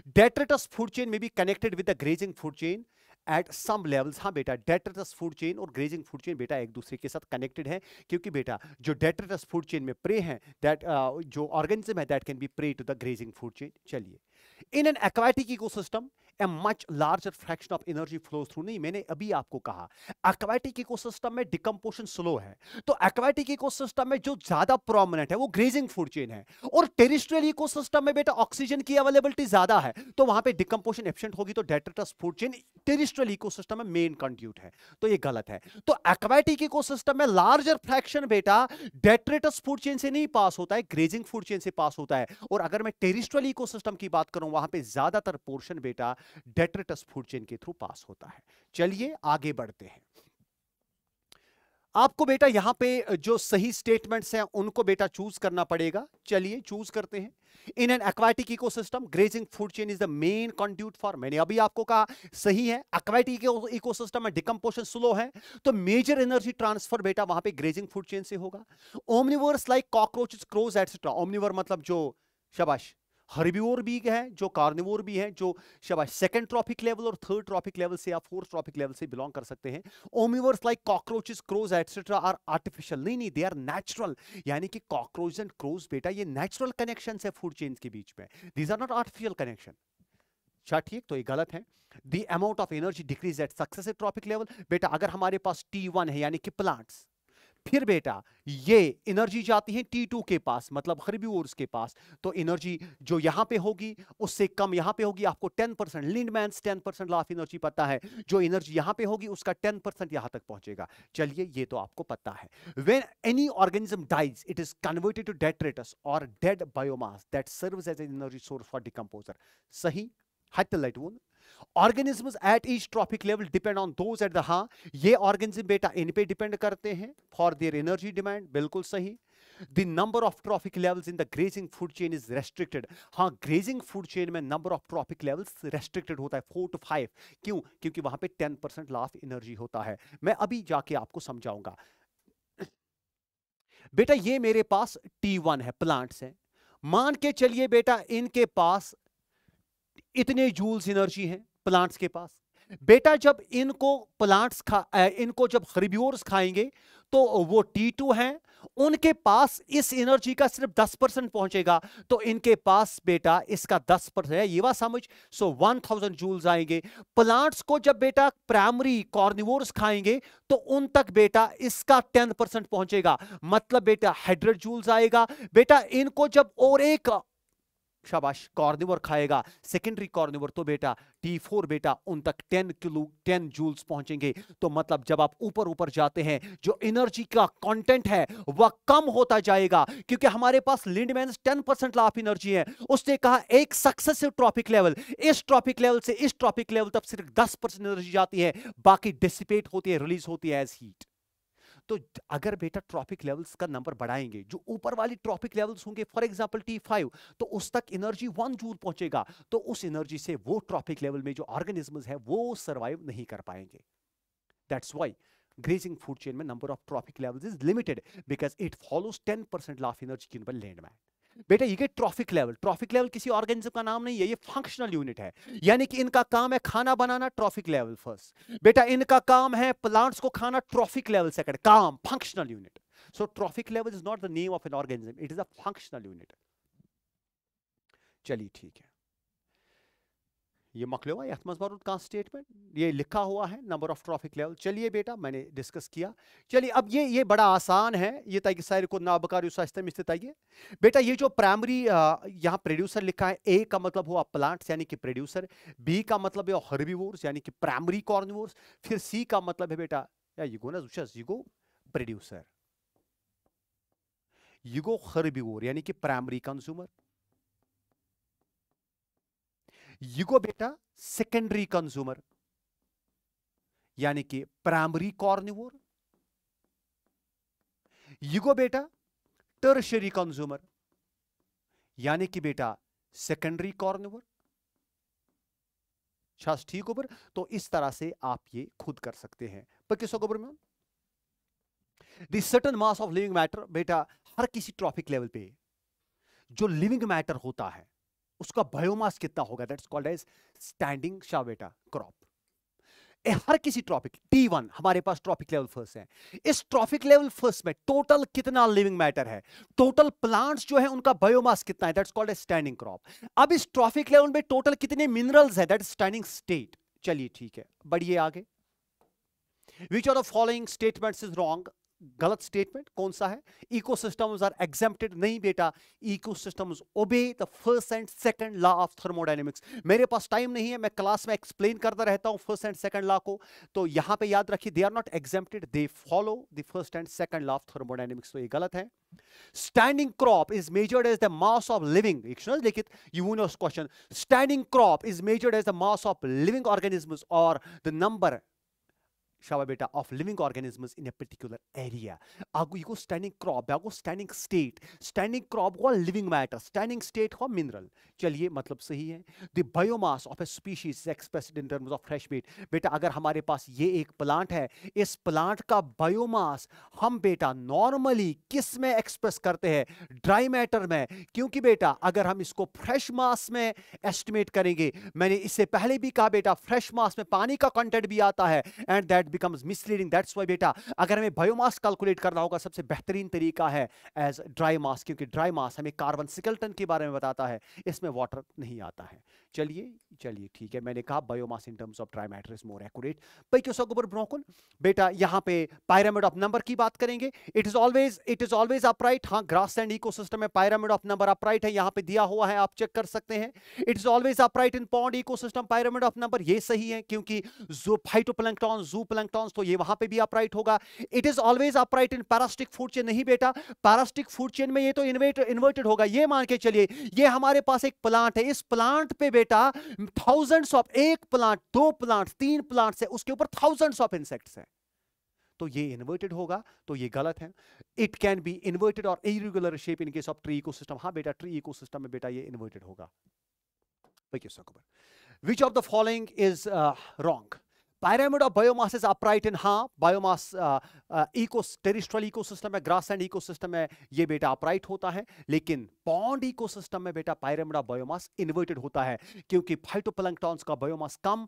डेट्रेटस फ़ूड चेन में भी connected with the grazing food chain at some levels हाँ बेटा डेट्रेटस फ़ूड चेन और ग्रेजिंग फ़ूड चेन बेटा एक दूसरे के साथ कनेक्टेड है क्योंकि बेटा जो डेट्रेटस फ़ूड चेन में प्रे है दैट uh, जो ऑर्गेनिज्म है that can be prey to the grazing food chain चलिए in an aquatic ecosystem a much larger fraction of energy flow through नहीं, मैंने अभी आपको कहा एक्वाटिक इकोसिस्टम में डिकम्पोशन स्लो है। तो एक्वाटिक इकोसिस्टम में जो ज़्यादा प्रोमिनेंट है, वो ग्रेजिंग फ़ूड चेन है। और टेरिस्ट्रियल इकोसिस्टम में बेटा ऑक्सीजन की अवेलेबिलिटी ज़्यादा है तो वहाँ पे डिकम्पोशन एफिशिएंट होगी तो detritus food chain terrestrial ecosystem में मेन कंट्रीब्यूट है। तो ये गलत है। तो एक्वाटिक इकोसिस्टम में लार्जर फ्रैक्शन बेटा डेट्रेटस फ़ूड चेन से नहीं पास होता है ग्रेजिंग फ़ूड चेन से पास होता है। और अगर मैं टेरिस्ट्रियल इकोसिस्टम की बात करूँ, वहाँ पे ज़्यादातर पोर्शन बेटा डेट्रेटस फ़ूड चेन के थ्रू पास होता है। चलिए आगे बढ़ते हैं। आपको बेटा यहाँ पे जो सही स्टेटमेंट्स हैं, उनको बेटा चूज़ करना पड़ेगा। चलिए चूज़ करते हैं। In an aquatic ecosystem grazing food chain is the main conduit for मैंने अभी आपको कहा सही है एक्वाटिक इकोसिस्टम में डिकम्पोशन स्लो है तो मेजर एनर्जी ट्रांसफ़र बेटा वहाँ पे ग्रेजिंग फ़ूड चेन से होगा। Omnivores like cockroaches crows etcetera omnivore मतलब जो, शबाश। हर्बियोर भी है, जो कार्निवोर भी है, जो शाबाश सेकंड ट्रॉपिक लेवल और थर्ड ट्रॉपिक लेवल से या फोर्थ ट्रॉपिक लेवल से बिलोंग कर सकते हैं। Omnivores like cockroaches crows etcetera are artificial नहीं नहीं दे आर नेचुरल यानी कि कॉकरोच एंड क्रोज बेटा, ये नेचुरल कनेक्शन है फ़ूड चेन्स के बीच में। These are not artificial connection अच्छा ठीक? तो ये गलत है। The amount of energy decrease at successive trophic level बेटा, अगर हमारे पास टी वन है, यानी कि प्लांट्स फिर बेटा, ये एनर्जी जाती है टी टू के पास मतलब हर्बिवोर्स के पास। तो एनर्जी जो यहाँ पे होगी, उससे कम यहाँ पे होगी, आपको 10 percent Lindeman's 10 percent law energy पता है। जो एनर्जी यहाँ पे होगी, उसका 10 परसेंट यहाँ तक पहुंचेगा। चलिए, ये तो आपको पता है। When any organism dies it is converted to detritus और dead biomass that serves as energy source for decomposer सही? हाइटलाइट वो organism at each trophic level depend on those at the हाँ ये ऑर्गेनिज्म बेटा इन पे डिपेंड करते हैं फॉर देयर एनर्जी डिमांड बिल्कुल सही the number of trophic levels in the grazing food chain is restricted हाँ ग्रेजिंग फ़ूड चेन में number of trophic levels restricted होता है फोर टू फाइव क्यों क्योंकि वहाँ पे टेन परसेंट लाफ एनर्जी होता है मैं अभी जाके आपको समझाऊँगा बेटा ये मेरे पास T1 है प्लांट्स है मान के चलिए बेटा इनके पास इतने जूल्स एनर्जी है प्लांट्स के पास। बेटा, जब इनको प्लांट्स खा इनको जब हर्बियोर्स खाएँगे तो वो T2 है, उनके पास इस एनर्जी का सिर्फ़ 10 परसेंट पहुंचेगा। तो इनके पास, बेटा, इसका 10 परसेंट ये बात समझ। सो 1000 जूल्स आएँगे। प्लांट्स को जब बेटा प्राइमरी कॉर्निवोर्स खाएँगे तो उन तक, बेटा, इसका 10 परसेंट पहुंचेगा। मतलब बेटा हंड्रेड जूल्स आएगा। बेटा, इनको जब और एक शाबाश, कॉर्निवर खाएगा। सेकेंडरी कॉर्निवर तो बेटा, टी फोर बेटा, उन तक टेन किलो, टेन जूल्स पहुँचेंगे। तो मतलब जब आप ऊपर ऊपर जाते हैं, जो एनर्जी का कंटेंट है, वह कम होता जाएगा, क्योंकि हमारे पास Lindeman ten percent law energy है। उसने कहा, एक सक्सेसिव ट्रॉपिक लेवल। इस ट्रॉपिक लेवल से इस ट्रॉपिक लेवल तक सिर्फ़ दस एनर्जी जाती है, बाकी डिसिपेट होती है, रिलीज़ होती है एज हीट तो अगर बेटा ट्रॉफिक लेवल्स का नंबर बढ़ाएँगे, जो ऊपर वाली ट्रॉफिक लेवल्स होंगे, फॉर एग्ज़ाम्पल टी फाइव तो उस तक एनर्जी वन जूल पहुंचेगा तो उस एनर्जी से वो ट्रॉफिक लेवल में जो ऑर्गेनिज्म है, वो सर्वाइव नहीं कर पाएँगे। That's why grazing food chain में of trophic levels is limited, because it follows 10% law of energy given by landman बेटा, ये ट्रॉफिक लेवल ट्रॉफिक लेवल किसी ऑर्गेनिज्म का नाम नहीं है, ये फंक्शनल यूनिट है। यानी कि इनका काम है खाना बनाना ट्रॉफिक लेवल फ़र्स्ट बेटा, इनका काम है प्लांट्स को खाना ट्रॉफिक लेवल सेकंड काम functional unit so trophic level is not the name of an organism it is a functional unit चलिए, ठीक है। ये मकलो यथ मज बरुद कह स्टेटमेंट ये लिखा हुआ है नंबर ऑफ़ ट्रॉफिक लेवल चलिए बेटा, मैंने डिस्कस किया। चलिए, अब ये ये बड़ा आसान है। ये तक सारे को नाबकार तय बेटा, ये जो प्राइमरी यहाँ प्रोड्यूसर लिखा है ए का मतलब हुआ प्लांट्स यानी कि प्रोड्यूसर बी का मतलब है हर्बीवोर्स यानी कि प्राइमरी कॉर्निवोर्स फिर सी का मतलब है बेटा, या युगो ना युगो प्रोड्यूसर युगो हर्बीवोर यानी कि प्राइमरी कंज्यूमर युगो बेटा सेकेंडरी कंज्यूमर यानी कि प्राइमरी कॉर्निवोर युगो बेटा टर्शरी कंज्यूमर यानी कि बेटा सेकेंडरी कॉर्निवर ठीक ऊपर तो इस तरह से आप ये खुद कर सकते हैं। पर किस गोबर में certain mass of living matter बेटा, हर किसी ट्रॉफिक लेवल पे, जो लिविंग मैटर होता है उसका बायोमास कितना होगा? दैट्स कॉल्ड एज स्टैंडिंग शावेटा क्रॉप हर किसी ट्रॉपिक टी वन हमारे पास ट्रॉपिक लेवल फ़र्स्ट है। इस ट्रॉपिक लेवल फ़र्स्ट में टोटल कितना लिविंग मैटर है? टोटल प्लांट्स जो है, उनका बायोमास कितना है? That's called a standing crop अब इस ट्रॉपिक लेवल में टोटल कितने मिनरल्स है? दैट स्टैंडिंग स्टेट चलिए ठीक है, बढ़िए आगे। Which are the following statements is wrong गलत स्टेटमेंट कौन सा है? इकोसिस्टम्स आर एग्जेम्प्टेड नहीं बेटा। Ecosystems obey the first and second law of thermodynamics मेरे पास टाइम नहीं है, मैं क्लास में एक्सप्लेन करता रहता हूँ फ़र्स्ट एंड सेकंड लॉ को। तो यहाँ पे याद रखिए they are not exempted they follow the first and second law of thermodynamics तो ये गलत है। Standing crop is measured as the mass of living लिखित you know question standing crop is measured as the mass of living organism और the number Shava beta of living organisms in a particular area. Agu you go standing crop, agu standing state. Standing crop को living matter, standing state को mineral. चलिए मतलब सही है. The biomass of a species is expressed in terms of fresh meat. बेटा अगर हमारे पास ये एक प्लांट है, इस प्लांट का बायोमास हम बेटा नॉर्मली किसमें एक्सप्रेस करते हैं? ड्राई मैटर में. क्योंकि बेटा अगर हम इसको फ्रेश मास में एस्टिमेट करेंगे, मैंने इससे पहले भी कहा बेटा फ्रेश मास में पानी का कंटेंट भी आता है and that becomes misleading that's why बेटा, अगर हमें बायोमास कैलकुलेट करना होगा, सबसे बेहतरीन तरीका है एज ड्राई मास क्योंकि ड्राई मास हमें कार्बन सिकल्टन के बारे में बताता है, इसमें वाटर नहीं आता है। चलिए चलिए, ठीक है, मैंने कहा biomass in terms of dry matter is more accurate भाई क्यों सगोबर ब्रोकन बेटा, यहाँ पे पायरामिड ऑफ़ नंबर की बात करेंगे। It is always it is always upright हाँ ग्रास एंड इकोसिस्टम में पायरामिड ऑफ़ नंबर अपराइट है, यहाँ पे दिया हुआ है, आप चेक कर सकते हैं। It is always upright in pond ecosystem pyramid of number ये सही है, क्योंकि फाइटोप्लैंक्टन जू प्लैंक्टन तो ये वहाँ पे भी अपराइट होगा। It is always upright in parasitic food chain नहीं बेटा। पैरास्टिक फ़ूड चेन में ये तो इन्वर्टेड होगा। ये मान के चलिए, ये हमारे पास एक प्लांट है। इस प्लांट पे बेटा थाउजेंड्स ऑफ़ एक प्लांट दो प्लांट तीन प्लांट है उसके ऊपर थाउजेंड्स ऑफ़ इंसेक्ट्स है। तो ये इन्वर्टेड होगा तो ये गलत है। इट कैन बी इन्वर्टेड और irregular shape in case of tree ecosystem हाँ बेटा ट्री इकोसिस्टम में बेटा ये इन्वर्टेड होगा। Which of the following is wrong pyramid of biomass is upright in हाँ biomass इको टेरिस्ट्रल इकोसिस्टम में ग्रास एंड इकोसिस्टम में ये बेटा अपराइट होता है, लेकिन पॉन्ड इकोसिस्टम में बेटा पायरामिड ऑफ़ बायोमास इन्वर्टेड होता है, क्योंकि फाइटोप्लैंक्टॉन्स का बायोमास कम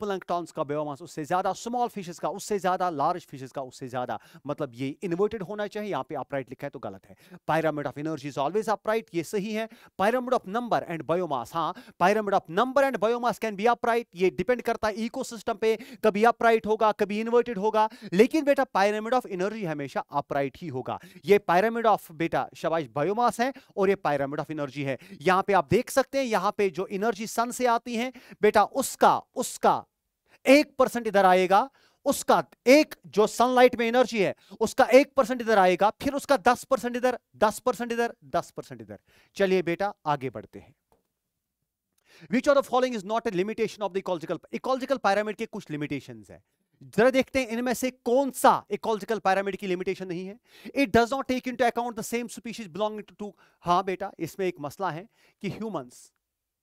प्लैंक्टॉन्स का बायोमास उससे ज़्यादा स्मॉल फिशेस का उससे ज़्यादा लार्ज फिशेस का उससे ज़्यादा। मतलब ये इन्वर्टेड होना चाहिए, यहाँ पे अपराइट लिखा है तो गलत है। Pyramid of energy is always upright ये सही है। Pyramid of number and biomass हाँ pyramid of number and biomass can be upright ये डिपेंड करता है इकोसिस्टम पे कभी अपराइट होगा, कभी इन्वर्टेड होगा, लेकिन बेटा पायरामिड ऑफ़ एनर्जी हमेशा अपराइट ही होगा। ये पायरामिड ऑफ़ बेटा शबाइश बायोमास है और ये पायरामिड ऑफ़ एनर्जी है। यहाँ पे आप देख सकते हैं, यहाँ पे जो एनर्जी सन से आती है, बेटा उसका उसका एक परसेंट इधर आएगा, उसका एक जो सनलाइट में एनर्जी है, उसका एक परसेंट इधर आएगा, फिर उसका दस परसेंट इधर, दस परसेंट इधर, दस परसेंट इधर। चलिए बेटा आगे बढ़ते हैं। Which of the following is not a limitation of the ecological ecological pyramid के कुछ लिमिटेशन है? जरा देखते हैं इनमें से कौन सा इकोलॉजिकल पैरामिड की लिमिटेशन नहीं है? It does not take into account the same species belonging to हाँ बेटा, इसमें एक मसला है कि ह्यूमंस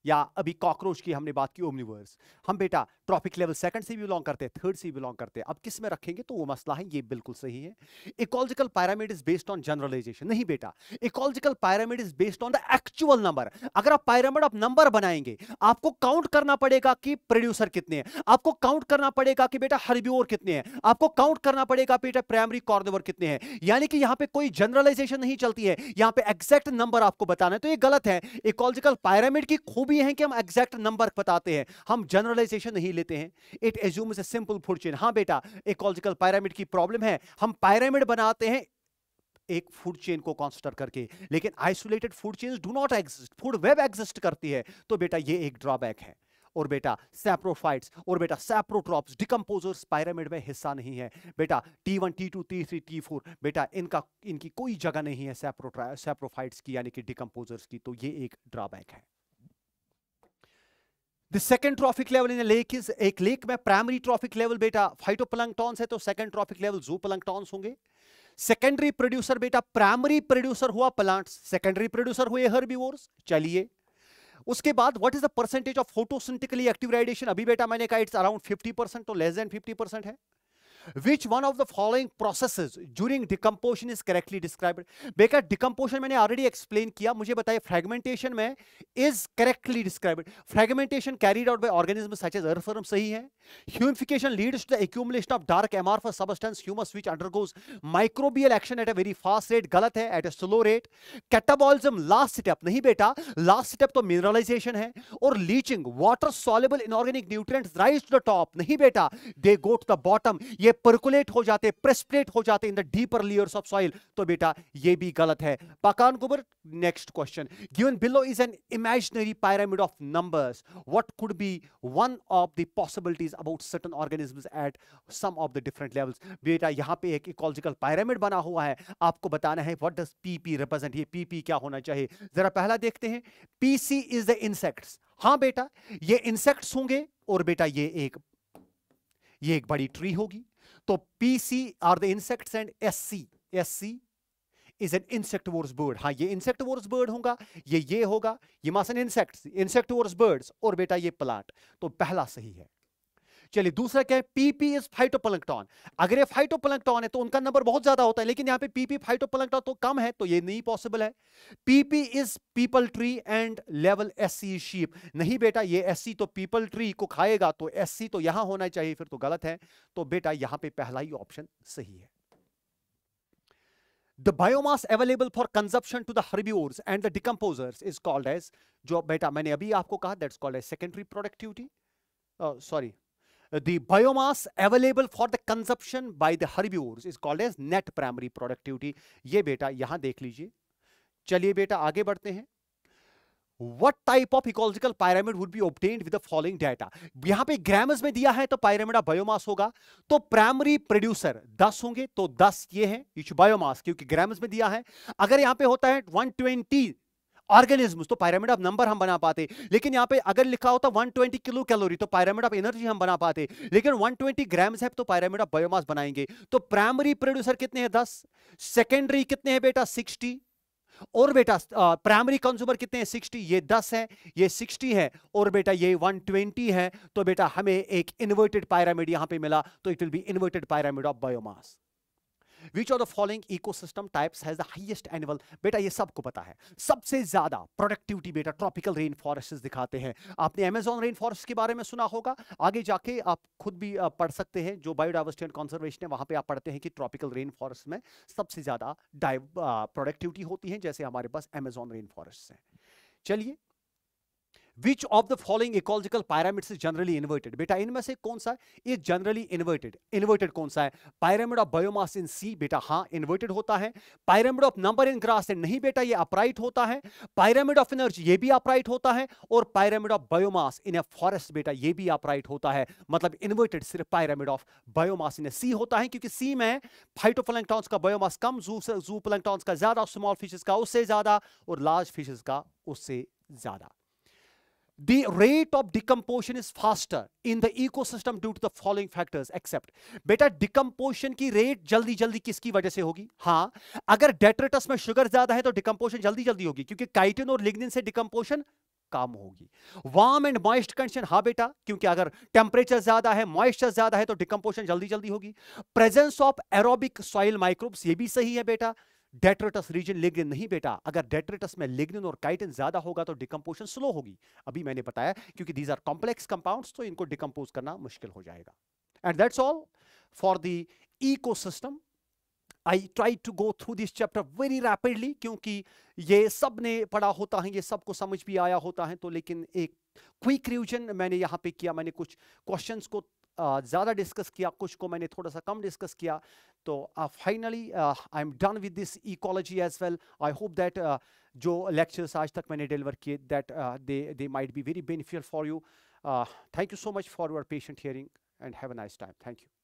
या अभी कॉकरोच की हमने बात की, ओमनिवर्स। हम बेटा ट्रॉपिक लेवल सेकंड से बिलोंग करते हैं, थर्ड से बिलोंग करते हैं। अब किसमें रखेंगे तो वो मसला है, ये बिल्कुल सही है। Ecological pyramid is based on generalisation नहीं बेटा ecological pyramid is based on the actual number अगर आप पैरामिड ऑफ़ नंबर बनाएँगे, आपको काउंट करना पड़ेगा कि प्रोड्यूसर कितने हैं। आपको काउंट करना पड़ेगा कि बेटा हर्बियोर कितने हैं। आपको काउंट करना पड़ेगा बेटा प्राइमरी कॉर्नोवर कितने हैं। यानी कि यहाँ पे कोई जनरलाइजेशन नहीं चलती है। यहाँ पे एग्जैक्ट नंबर आपको बताना है तो ये गलत है। इकोलॉजिकल पैरामिड की खूबी है कि हम एग्जैक्ट नंबर बताते हैं। हम जनरलाइजेशन नहीं लेते हैं। It assumes a simple food chain हाँ बेटा इकोलॉजिकल पैरामिड की प्रॉब्लम है। हम पैरामिड बनाते हैं एक फ़ूड चेन को कॉन्सिडर करके। लेकिन isolated food chain do not exist food web exist करती है। तो बेटा, ये एक ड्रॉबैक है। और बेटा सैप्रोफाइट्स और बेटा सैप्रोट्रॉप्स डिकम्पोजर्स पायरामिड में हिस्सा नहीं है। बेटा T one T two T three T four बेटा, इनका, इनकी कोई जगह नहीं है सैप्रो सैप्रोफाइट्स की, यानी कि डिकम्पोजर्स की। तो ये एक ड्रॉबैक है। The second trophic level in lake is एक लेक में प्राइमरी ट्रॉफिक लेवल बेटा फाइटोप्लैंक्टॉन्स है तो second trophic level zooplanktons होंगे। सेकेंडरी प्रोड्यूसर बेटा प्राइमरी प्रोड्यूसर हुआ प्लांट्स सेकेंडरी प्रोड्यूसर हुए हर्बीवोर्स चलिए। उसके बाद what is the percentage of photosynthetically active radiation अभी बेटा मैंने कहा इट्स अराउंड 50 परसेंट तो लेस देन 50 परसेंट है। Which one of the following process during decomposition is correctly described बेकार डिकम्पोशन मैंने ऑलरेडी एक्सप्लेन किया। मुझे बताया फ्रेगमेंटेशन में is correctly described fragmentation carried out by organism सही है। Humification leads to the of dark amorphous substance humus which undergoes microbial action at a very fast rate गलत है at a slow rate catabolism last step नहीं बेटा last step तो mineralisation है। और leaching water soluble inorganic nutrient rise to the top नहीं बेटा they go to the bottom ये परकुलेट हो जाते प्रेस्पिरेट हो जाते in the deeper layers of soil तो बेटा, ये भी गलत है। पाकान कुबर next question given below is an imaginary pyramid of numbers. What could be one of the possibilities about certain organisms at some of the different levels? बेटा, यहाँ पे एक इकोलॉजिकल pyramid बना हुआ है। आपको बताना है, what does pp represent? ये pp क्या होना चाहिए? जरा पहला देखते हैं। Pc is the insects. हाँ बेटा, ये इंसेक्ट्स होंगे और बेटा ये एक ये एक बड़ी ट्री होगी। तो PC are the insects and S C S C is an insectivorous bird हाँ ये इंसेक्टोरस बर्ड होगा, ये ये होगा, ये मासन इंसेक्ट्स इंसेक्टोरस बर्ड्स और बेटा ये प्लांट तो पहला सही है। चलिए दूसरा क्या है? पीपी इज़ फाइटोप्लंक्टॉन अगर ये फाइटोप्लंक्टॉन है तो उनका नंबर बहुत ज़्यादा होता है लेकिन यहाँ पे पीपी फाइटोप्लंक्टॉन तो कम है तो ये नहीं पॉसिबल है। PP is peepal tree and level SC sheep नहीं बेटा ये एससी तो पीपल ट्री को खाएगा तो एससी तो यहाँ होना चाहिए फिर तो गलत है। तो बेटा यहाँ पे पहला ही ऑप्शन सही है। The biomass available for consumption to the herbivores and the decomposers is called as जो बेटा मैंने अभी आपको कहा that's called as secondary productivity. uh, sorry the biomass available for the consumption by the herbivores is called as net primary productivity ये बेटा यहाँ देख लीजिए चलिए बेटा आगे बढ़ते हैं what type of ecological pyramid would be obtained with the following data यहाँ पे ग्राम्स में दिया है तो पायरामिड ऑफ़ बायोमास होगा तो प्राइमरी प्रोड्यूसर 10 होंगे तो 10 ये है बायोमास क्योंकि ग्राम्स में दिया है अगर यहाँ पे होता है 120 ऑर्गेनिज्म तो पायरामिड ऑफ़ नंबर हम बना पाते। लेकिन यहाँ पे अगर लिखा होता 120 किलो कैलोरी तो पायरामिड ऑफ़ एनर्जी हम बना पाते। लेकिन 120 ग्राम्स है तो पायरामिड ऑफ़ बायोमास बनाएँगे। तो प्राइमरी प्रोड्यूसर कितने हैं 10 सेकेंडरी कितने हैं बेटा? 60 और बेटा प्राइमरी कंज्यूमर कितने हैं? 60 ये 10 है, ये 60 है। और बेटा, ये 120 है तो बेटा हमें एक इन्वर्टेड पायरामिड यहाँ पे मिला तो it will be inverted pyramid of biomass which of the following ecosystem types has the highest annual बेटा ये सबको पता है। सबसे ज़्यादा प्रोडक्टिविटी बेटा ट्रॉपिकल रेन फॉरेस्ट दिखाते हैं। आपने अमेजोन रेन फॉरेस्ट के बारे में सुना होगा। आगे जाके आप खुद भी पढ़ सकते हैं। जो बायोडाइवर्सिटी एंड कंजर्वेशन है, वहाँ पे आप पढ़ते हैं कि ट्रॉपिकल रेन फॉरेस्ट में सबसे ज़्यादा प्रोडक्टिविटी होती है, जैसे हमारे पास अमेजोन रेन फॉरेस्ट है। चलिए which of the following ecological pyramids is generally inverted बेटा, इनमें से कौन सा इज़ जनरली इन्वर्टेड इन्वर्टेड कौन सा है? Pyramid of biomass in sea बेटा हाँ इन्वर्टेड होता है। Pyramid of number in grass नहीं बेटा, ये अपराइट होता है। पायरामिड ऑफ़ एनर्जी ये भी अपराइट होता है। और pyramid of biomass in a forest बेटा, ये भी अपराइट होता है। मतलब इन्वर्टेड सिर्फ़ pyramid of biomass in sea होता है, क्योंकि सी में फाइटोप्लैंक्टॉन्स का बायोमास कम जू जू प्लैंक्टॉन्स का ज़्यादा स्मॉल फिशेस का उससे ज़्यादा, और लार्ज फिशेस का उससे ज़्यादा। The rate of decomposition is faster in the ecosystem due to the following factors, except, बेटा डिकम्पोशन की रेट जल्दी जल्दी किसकी वजह से होगी? हाँ अगर डेट्रेटस में शुगर ज़्यादा है तो डिकम्पोशन जल्दी जल्दी होगी, क्योंकि काइटिन और लिग्निन से डिकम्पोशन कम होगी। वार्म एंड मॉइस्ट कंडीशन हाँ बेटा, क्योंकि अगर टेम्परेचर ज़्यादा है मॉइस्चर ज़्यादा है तो डिकम्पोशन जल्दी जल्दी होगी। Presence of aerobic soil microbes ये भी सही है बेटा। डेट्रेटस रीजन लिग्निन नहीं बेटा। अगर डेट्रेटस में लिग्निन और काइटिन ज़्यादा होगा तो डिकम्पोजन स्लो होगी। अभी मैंने बताया, क्योंकि दीज आर कॉम्प्लेक्स कंपाउंड्स तो इनको डिकम्पोज करना मुश्किल हो जाएगा। And that's all for the ecosystem I try to go through this chapter very rapidly क्योंकि ये सबने पढ़ा होता है, ये सबको समझ भी आया होता है तो लेकिन एक क्विक रिविजन मैंने यहाँ पे किया। मैंने कुछ क्वेश्चंस को ज़्यादा डिस्कस किया, कुछ को मैंने थोड़ा सा कम डिस्कस किया तो finally I am done with this ecology as well I hope that जो लेक्चर्स आज तक मैंने डिलीवर किए that they they might be very beneficial for you thank you so much for your patient hearing and have a nice time thank you